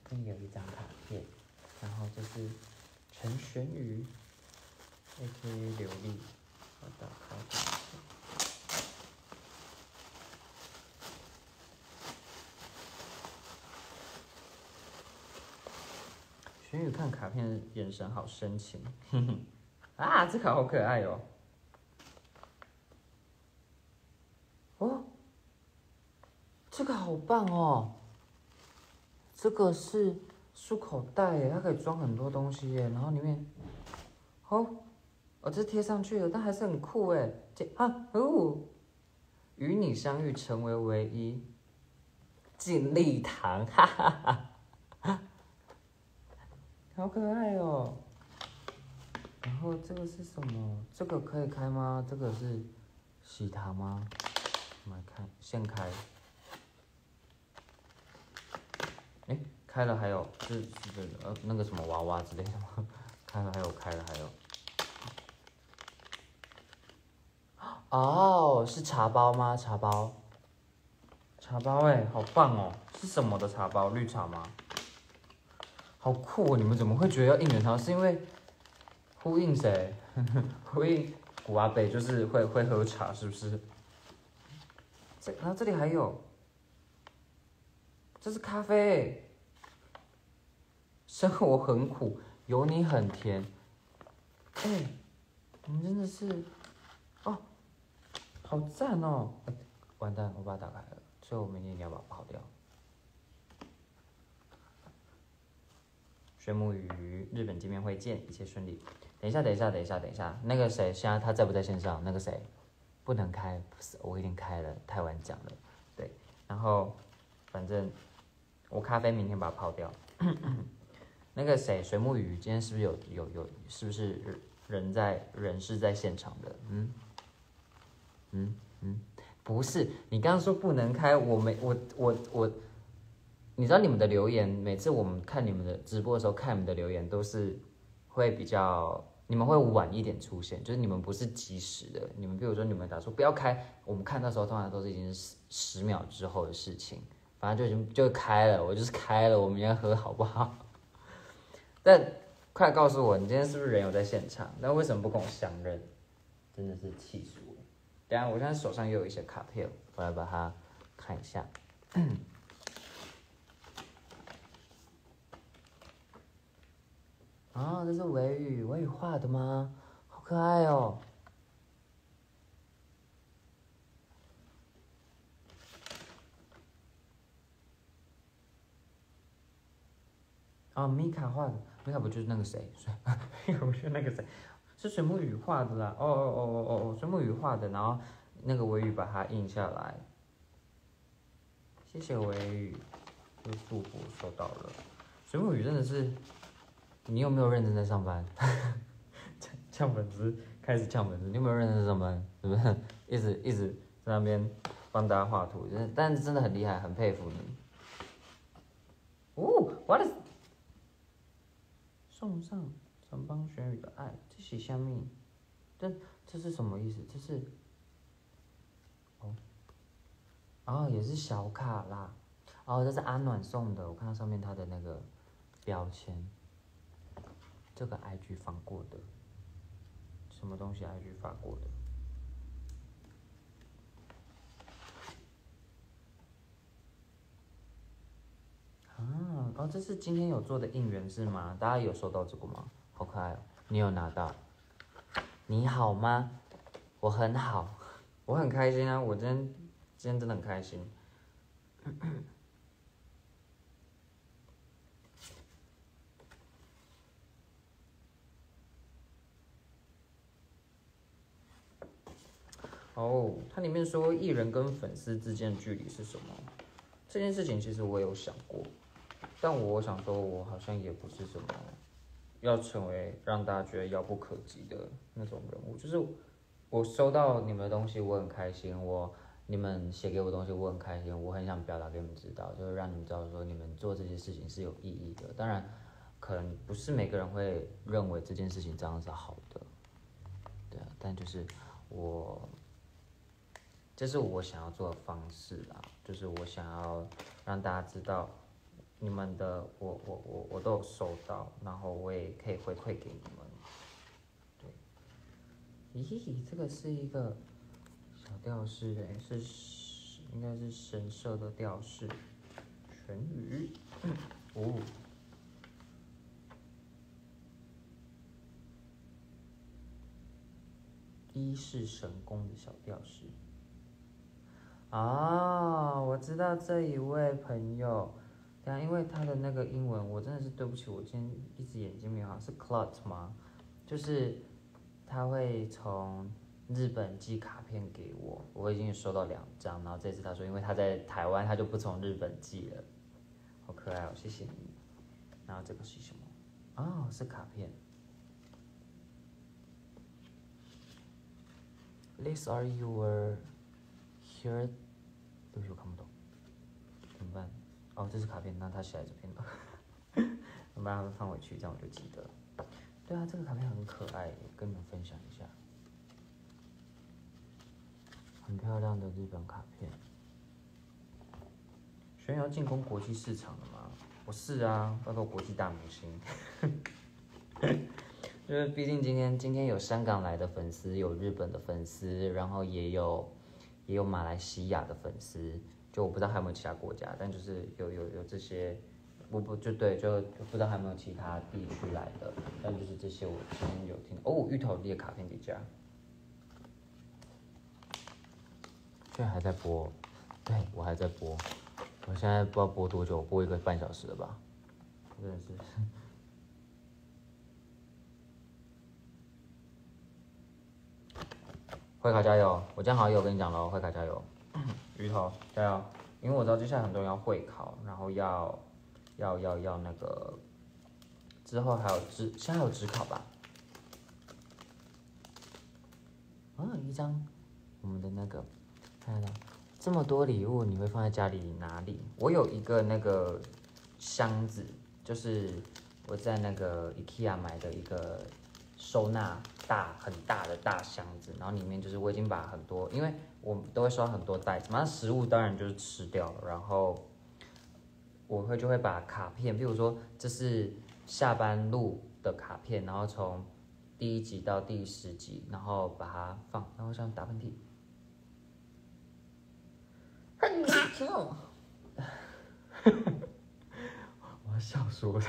这里有一张卡片，然后就是陈玄宇，A K 刘丽，好的，好的。玄宇看卡片，眼神好深情，哼哼，啊，这卡好可爱哦。好棒哦。这个是漱口袋，它可以装很多东西耶，然后里面，哦，哦，这贴上去了，但还是很酷哎。啊哦，与你相遇成为唯一，尽力堂，哈哈哈。好可爱哦！然后这个是什么？这个可以开吗？这个是喜糖吗？我们来看，先开。哎，开了还有是是呃那个什么娃娃之类的吗？开了还有开了还有。哦，是茶包吗？茶包。茶包哎，好棒哦！是什么的茶包？绿茶吗？好酷哦！你们怎么会觉得要应援他？是因为呼应谁？呼应古阿北，就是会会喝茶，是不是？这然后这里还有，这是咖啡。生活很苦，有你很甜。哎，你们真的是，哦，好赞哦！完蛋，我把它打开了，所以我明天一定要把它泡掉。水母鱼，日本见面会见，一切顺利。等一下，等一下，等一下，等一下，那个谁，现在他在不在线上？那个谁，不能开，我已经开了，太晚讲了。对，然后反正我咖啡明天把它泡掉。那个谁，水木鱼，今天是不是有有有，是不是人在人是在现场的？嗯嗯嗯，不是，你刚刚说不能开，我没，我我我。你知道你们的留言，每次我们看你们的直播的时候，看你们的留言都是会比较，你们会晚一点出现，就是你们不是及时的。你们比如说你们打说不要开，我们看到时候通常都是已经十十秒之后的事情，反正就已经就开了，我就是开了，我们要喝好不好？但快告诉我，你今天是不是人有在现场？那为什么不跟我相认？真的是气死我了！等下我现在手上又有一些卡片，我来把它看一下。啊，这是维语，维语画的吗？好可爱哦！啊，米卡画的，米卡不就是那个谁？米卡不是那个谁？是水木宇画的啦！哦哦哦哦哦哦，水木宇画的，然后那个维宇把它印下来。谢谢维宇，这祝福收到了。水木宇真的是。你有没有认真在上班？呛呛粉丝，开始呛粉丝。你有没有认真在上班？是不是？一直一直在那边帮大家画图，但但是真的很厉害，很佩服你。哦，What is？送上城邦玄宇的爱，这是下面？这这是什么意思？这是哦哦，也是小卡啦。哦，这是阿暖送的，我看到上面他的那个标签。这个 IG 发过的，什么东西 IG 发过的？啊，哦，这是今天有做的应援是吗？大家有收到这个吗？好可爱哦！你有拿到？你好吗？我很好，我很开心啊！我今天今天真的很开心。哦，它里面说艺人跟粉丝之间的距离是什么？这件事情其实我有想过，但我想说，我好像也不是什么要成为让大家觉得遥不可及的那种人物。就是我收到你们的东西，我很开心；我你们写给我东西，我很开心。我很想表达给你们知道，就是让你们知道说你们做这些事情是有意义的。当然，可能不是每个人会认为这件事情这样是好的，对啊。但就是我。这是我想要做的方式啦，就是我想要让大家知道你们的，我我我我都有收到，然后我也可以回馈给你们。对。咦，这个是一个小吊饰，哎，是是，应该是神社的吊饰，全鱼。哦。一是神功的小吊饰。啊，我知道这一位朋友。因为他的那个英文，我真的是对不起，我今天一只眼睛没有好，是 Clut 吗？就是他会从日本寄卡片给我，我已经收到两张，然后这次他说，因为他在台湾，他就不从日本寄了，好可爱哦，谢谢你。然后这个是什么？哦，是卡片。These are your here，对不起，我看不懂，怎么办？哦，这是卡片，那他写在这边了，我把它放回去，这样我就记得。对啊，这个卡片很可爱，跟你们分享一下，很漂亮的日本卡片。轩要进攻国际市场了吗？我是啊，要做国际大明星。就是毕竟今天今天有香港来的粉丝，有日本的粉丝，然后也有也有马来西亚的粉丝，就我不知道还有没有其他国家，但就是有有有这些，我不就对，就不知道还有没有其他地区来的，但就是这些我今天有听哦，芋头的卡片底价，现在还在播，对我还在播，我现在不知道播多久，播一个半小时了吧，真的是。会卡加油！我加好友跟你讲喽，会卡加油，鱼头加油！因为我知道接下来很多人要会考，然后要要要要那个之后还有职，现在有职考吧？啊，一张我们的那个，看到这么多礼物，你会放在家里哪里？我有一个那个箱子，就是我在那个 IKEA 买的一个。收纳大很大的大箱子，然后里面就是我已经把很多，因为我都会收很多袋子，嘛食物当然就是吃掉了，然后我会就会把卡片，比如说这是下班路的卡片，然后从第一集到第十集，然后把它放，然后像打喷嚏，我要笑死我了，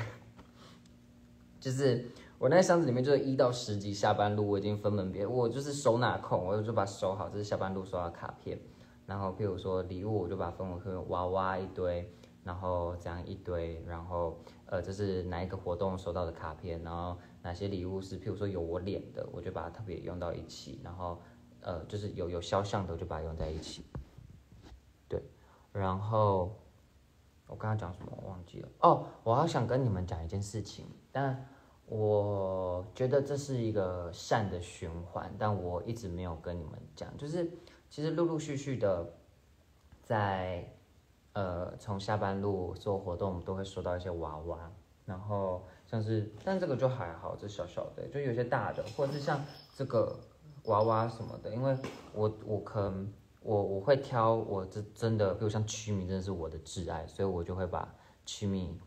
就是。我那箱子里面就是一到十集下班路，我已经分门别，我就是收纳控，我就把它收好。这是下班路收到卡片，然后譬如说礼物，我就把分为分娃娃一堆，然后这样一堆，然后呃，这是哪一个活动收到的卡片，然后哪些礼物是譬如说有我脸的，我就把它特别用到一起，然后呃，就是有有肖像的，我就把它用在一起。对，然后我刚刚讲什么我忘记了哦，我好想跟你们讲一件事情，但。我觉得这是一个善的循环，但我一直没有跟你们讲，就是其实陆陆续续的，在呃从下班路做活动，我们都会收到一些娃娃，然后像是，但这个就还好，这小小的，就有些大的，或者是像这个娃娃什么的，因为我我可能我我会挑，我这真的，比如像曲米真的是我的挚爱，所以我就会把曲米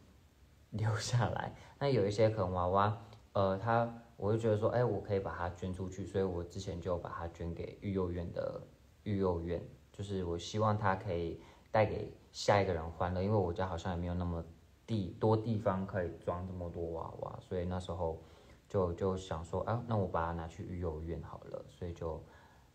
留下来。那有一些可能娃娃，呃，他我就觉得说，哎，我可以把它捐出去，所以我之前就把它捐给育幼院的育幼院，就是我希望它可以带给下一个人欢乐，因为我家好像也没有那么地多地方可以装这么多娃娃，所以那时候就就想说，啊，那我把它拿去育幼院好了，所以就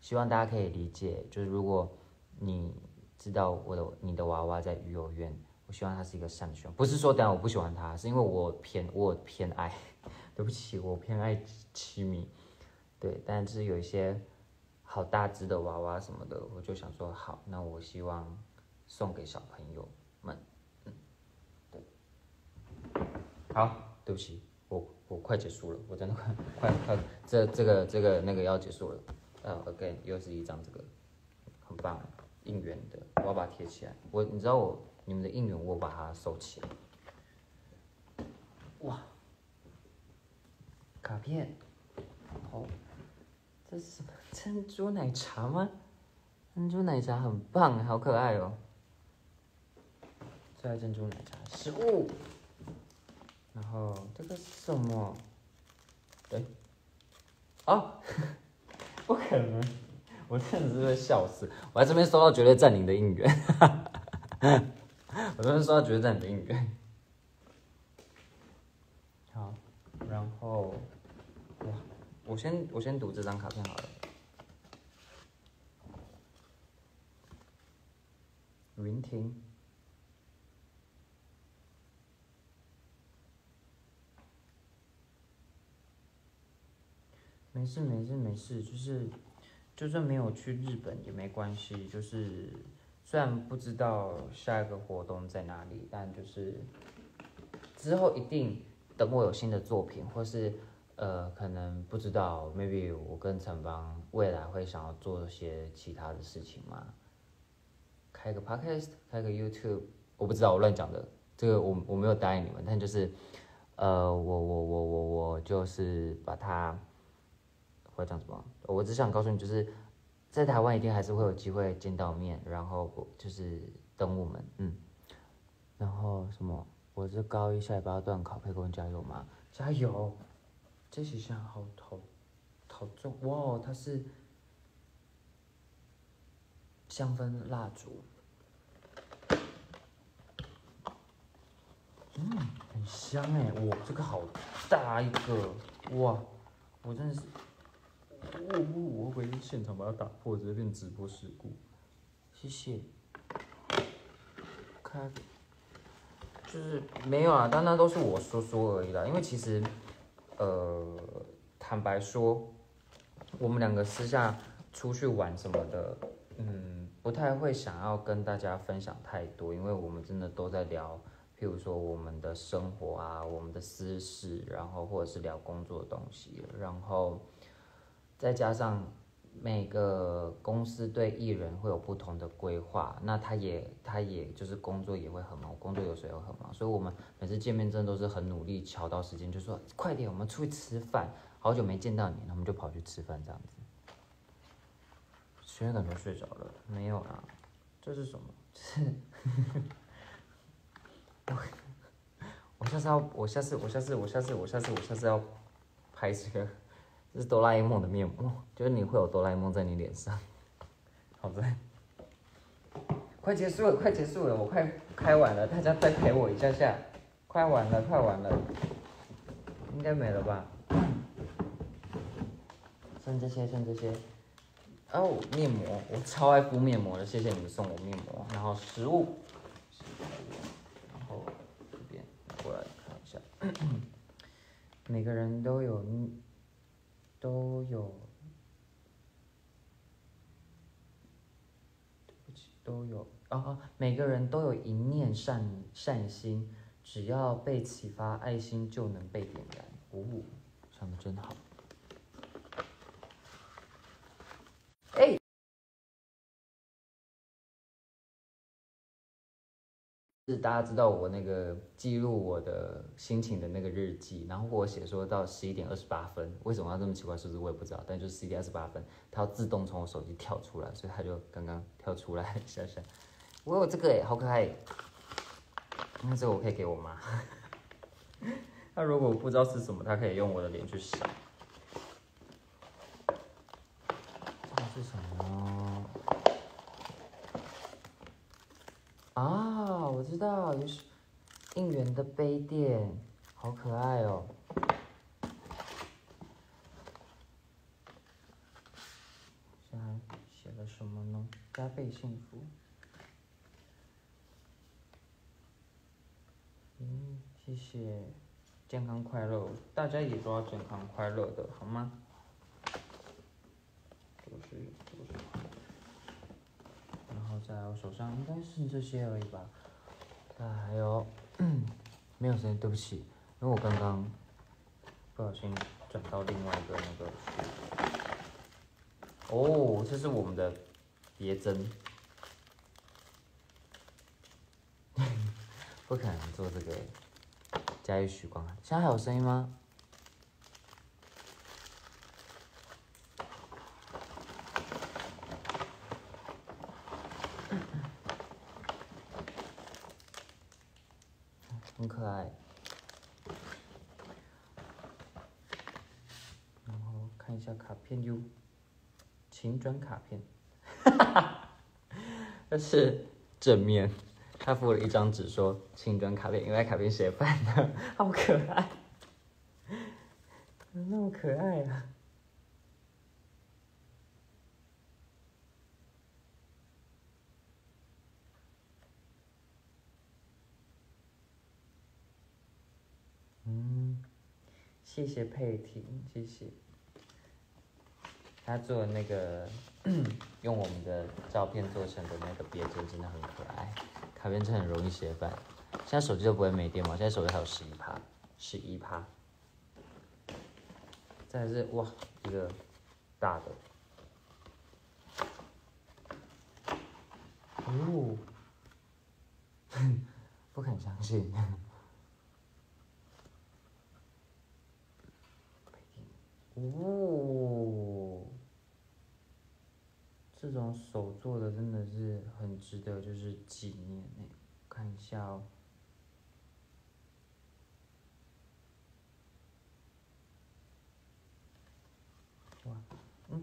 希望大家可以理解，就是如果你知道我的你的娃娃在育幼院。我希望他是一个善选，不是说等下我不喜欢他，是因为我偏我偏爱，对不起，我偏爱七米，对，但是有一些好大只的娃娃什么的，我就想说好，那我希望送给小朋友们，嗯，对，好，对不起，我我快结束了，我真的快快快，这这个这个那个要结束了，呃，again 又是一张这个，很棒，应援的，我要把它贴起来，我你知道我。你们的应援我把它收起来。哇，卡片，哦，这是什么珍珠奶茶吗？珍珠奶茶很棒，好可爱哦。最爱珍珠奶茶，食物。然后这个是什么？对，哦，不可能，我真的是会笑死。我在这边收到绝对占领的应援。哈哈哈 我都是说他觉得很敏感。好，然后，哇，我先我先读这张卡片好了。云庭。没事没事没事，就是就算没有去日本也没关系，就是虽然不知道下一个活动在哪里，但就是之后一定等我有新的作品，或是呃可能不知道，maybe 我跟陈邦未来会想要做些其他的事情嘛，开个 podcast，开个 YouTube，我不知道我乱讲的，这个我我没有答应你们，但就是呃我我我我我就是把它。要讲什么？我只想告诉你，就是在台湾一定还是会有机会见到面，然后就是等我们，嗯。然后什么？我这高一下礼拜要断考，可以给我加油吗？加油！这几箱好好好重哇！它是香氛蜡烛，嗯，很香哎！哇，这个好大一个哇！我真的是。我我我会不会现场把它打破，直接变直播事故？谢谢。看，就是没有啊，但那都是我说说而已啦。因为其实，呃，坦白说，我们两个私下出去玩什么的，嗯，不太会想要跟大家分享太多，因为我们真的都在聊，譬如说我们的生活啊，我们的私事，然后或者是聊工作的东西，然后。再加上每个公司对艺人会有不同的规划，那他也他也就是工作也会很忙，工作有时候也很忙，所以我们每次见面真的都是很努力瞧到时间，就说快点，我们出去吃饭，好久没见到你，那我们就跑去吃饭这样子。现在感觉睡着了，没有啦，这是什么？是，我下次要，我下次我下次我下次我下次我下次要拍这个。这是哆啦 A 梦的面膜，就是你会有哆啦 A 梦在你脸上。好在，快结束了，快结束了，我快开完了，大家再陪我一下下，快完了，快完了，应该没了吧？剩这些，剩这些。哦，面膜，我超爱敷面膜的，谢谢你们送我面膜。然后食物，然后这边过来看一下，每个人都有。都有，对不起，都有啊啊！每个人都有一念善善心，只要被启发，爱心就能被点燃。哦，想的真好。是大家知道我那个记录我的心情的那个日记，然后我写说到十一点二十八分，为什么要这么奇怪数字我也不知道，但就是十一点二十八分，它要自动从我手机跳出来，所以它就刚刚跳出来 想想。我有这个哎，好可爱。那这个我可以给我妈。他如果不知道是什么，他可以用我的脸去扫。这是什么？啊，我知道，也是应援的杯垫，好可爱哦。现在写了什么呢？加倍幸福。嗯，谢谢，健康快乐，大家也都要健康快乐的，好吗？都是都是。在我手上应该是这些而已吧，啊还有，没有声音，对不起，因为我刚刚不小心转到另外一个那个。哦，这是我们的别针，不可能做这个，加一许光，现在还有声音吗？是正面他附了一张纸说请转卡片因为卡片写反的好可爱那么可爱啊。嗯谢谢佩婷谢谢。他做那个 用我们的照片做成的那个别针真的很可爱，卡片真的很容易写反。现在手机都不会没电吗？现在手机还有十一趴，十一趴。再是哇，一个大的。哦，不肯相信。哦，这种手做的真的是很值得，就是纪念呢。看一下哦。哇，嗯，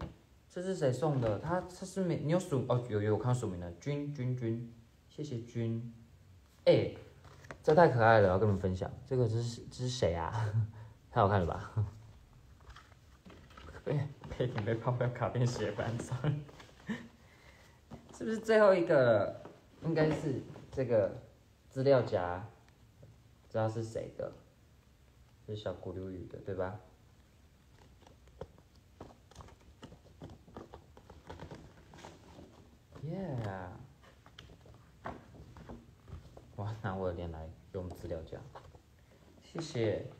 这是谁送的？他他是没你有署哦，有有我看署名了，君君君，谢谢君。哎，这太可爱了，要跟你们分享。这个这是这是谁啊？太好看了吧！被被你被泡泡卡片写反上，是不是最后一个？应该是这个资料夹，知道是谁的？是小古流语的，对吧？耶！哇，拿我的脸来用资料夹，谢谢。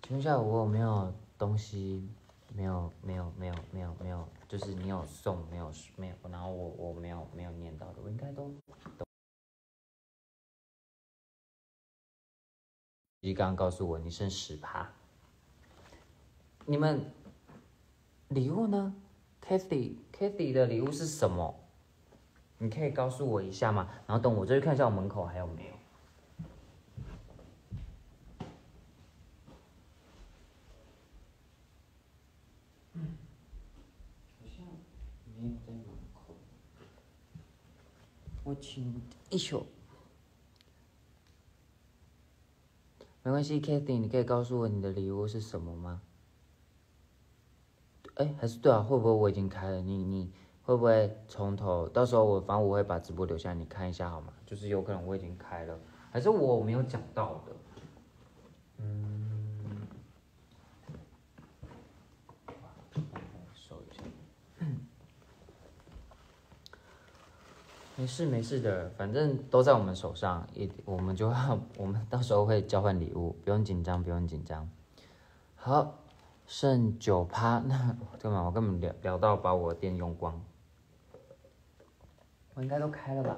请问一下，我有没有东西？没有没有没有没有没有，就是你有送没有没有，然后我我没有没有念到的，我应该都都。你刚刚告诉我你剩十趴，你们礼物呢？Kathy Kathy 的礼物是什么？你可以告诉我一下吗？然后等我再去看一下我门口还有没有。请一宿，没关系，Kathy，你可以告诉我你的礼物是什么吗？哎，还是对啊，会不会我已经开了？你你会不会从头？到时候我反正我会把直播留下，你看一下好吗？就是有可能我已经开了，还是我没有讲到的？嗯。没事没事的，反正都在我们手上，一我们就要，我们到时候会交换礼物，不用紧张，不用紧张。好，剩九趴，那干嘛？我根本聊聊到把我电用光，我应该都开了吧？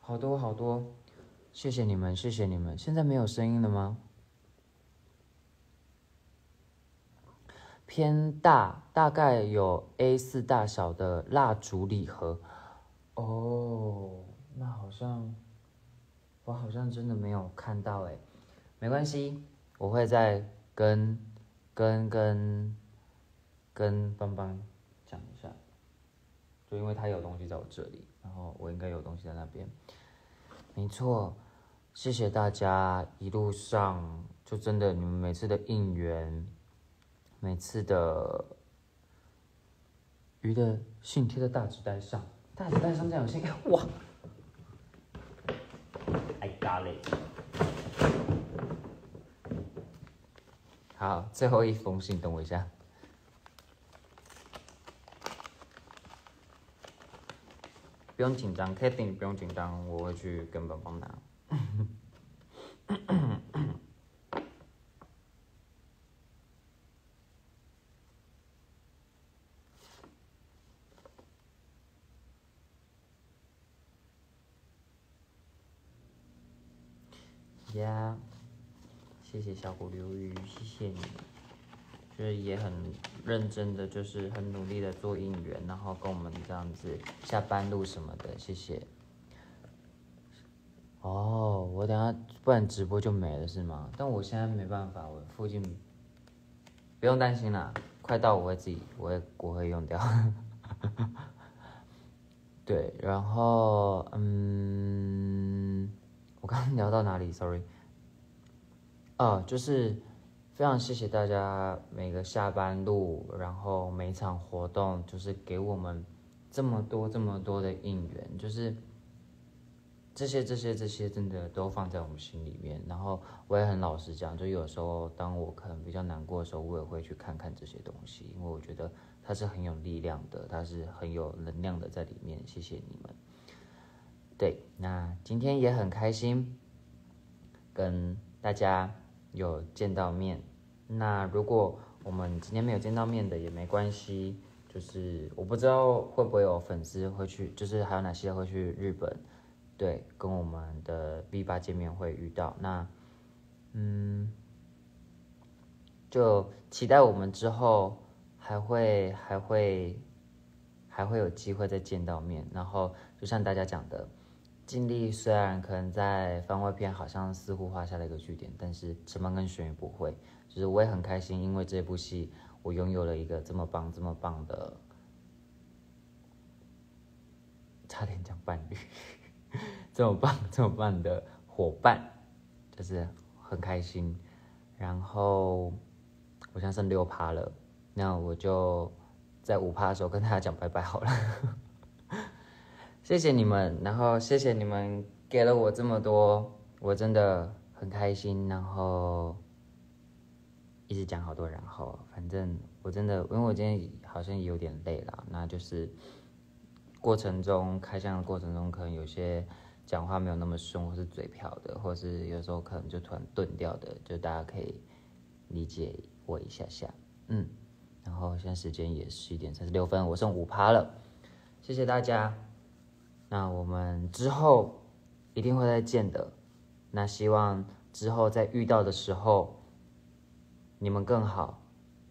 好多好多，谢谢你们，谢谢你们。现在没有声音了吗？偏大，大概有 A 四大小的蜡烛礼盒。哦，那好像我好像真的没有看到哎，没关系，我会再跟跟跟跟邦邦讲一下，就因为他有东西在我这里，然后我应该有东西在那边，没错，谢谢大家一路上就真的你们每次的应援，每次的鱼的信贴在大纸袋上。大子弹上这样有信，哇！I got it。好，最后一封信，等我一下。不用紧张 k a t y 不用紧张，我会去跟宝宝拿。呀，谢谢小虎流鱼，谢谢你，就是也很认真的，就是很努力的做应援，然后跟我们这样子下班路什么的，谢谢。哦，我等下不然直播就没了是吗？但我现在没办法，我附近不用担心啦，快到我会自己，我会我会用掉。对，然后嗯。我刚刚聊到哪里？Sorry，哦，就是非常谢谢大家每个下班路，然后每场活动，就是给我们这么多这么多的应援，就是这些这些这些真的都放在我们心里面。然后我也很老实讲，就有时候当我可能比较难过的时候，我也会去看看这些东西，因为我觉得它是很有力量的，它是很有能量的在里面。谢谢你们。对，那今天也很开心跟大家有见到面。那如果我们今天没有见到面的也没关系，就是我不知道会不会有粉丝会去，就是还有哪些会去日本。对，跟我们的 V 八见面会遇到那，嗯，就期待我们之后还会还会还会有机会再见到面。然后就像大家讲的，尽力虽然可能在番外篇好像似乎画下了一个句点，但是陈梦跟玄宇不会。就是我也很开心，因为这部戏我拥有了一个这么棒这么棒的，差点讲伴侣。这么棒，这么棒的伙伴，就是很开心。然后我现在剩六趴了，那我就在五趴的时候跟大家讲拜拜好了。谢谢你们，然后谢谢你们给了我这么多，我真的很开心。然后一直讲好多，然后反正我真的，因为我今天好像有点累了，那就是过程中开箱的过程中，可能有些。讲话没有那么顺，或是嘴瓢的，或是有时候可能就突然顿掉的，就大家可以理解我一下下，嗯。然后现在时间也十一点三十六分，我剩五趴了，谢谢大家。那我们之后一定会再见的。那希望之后再遇到的时候，你们更好，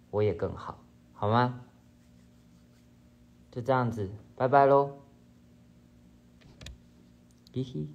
我也更好，好吗？就这样子，拜拜喽。嘻嘻。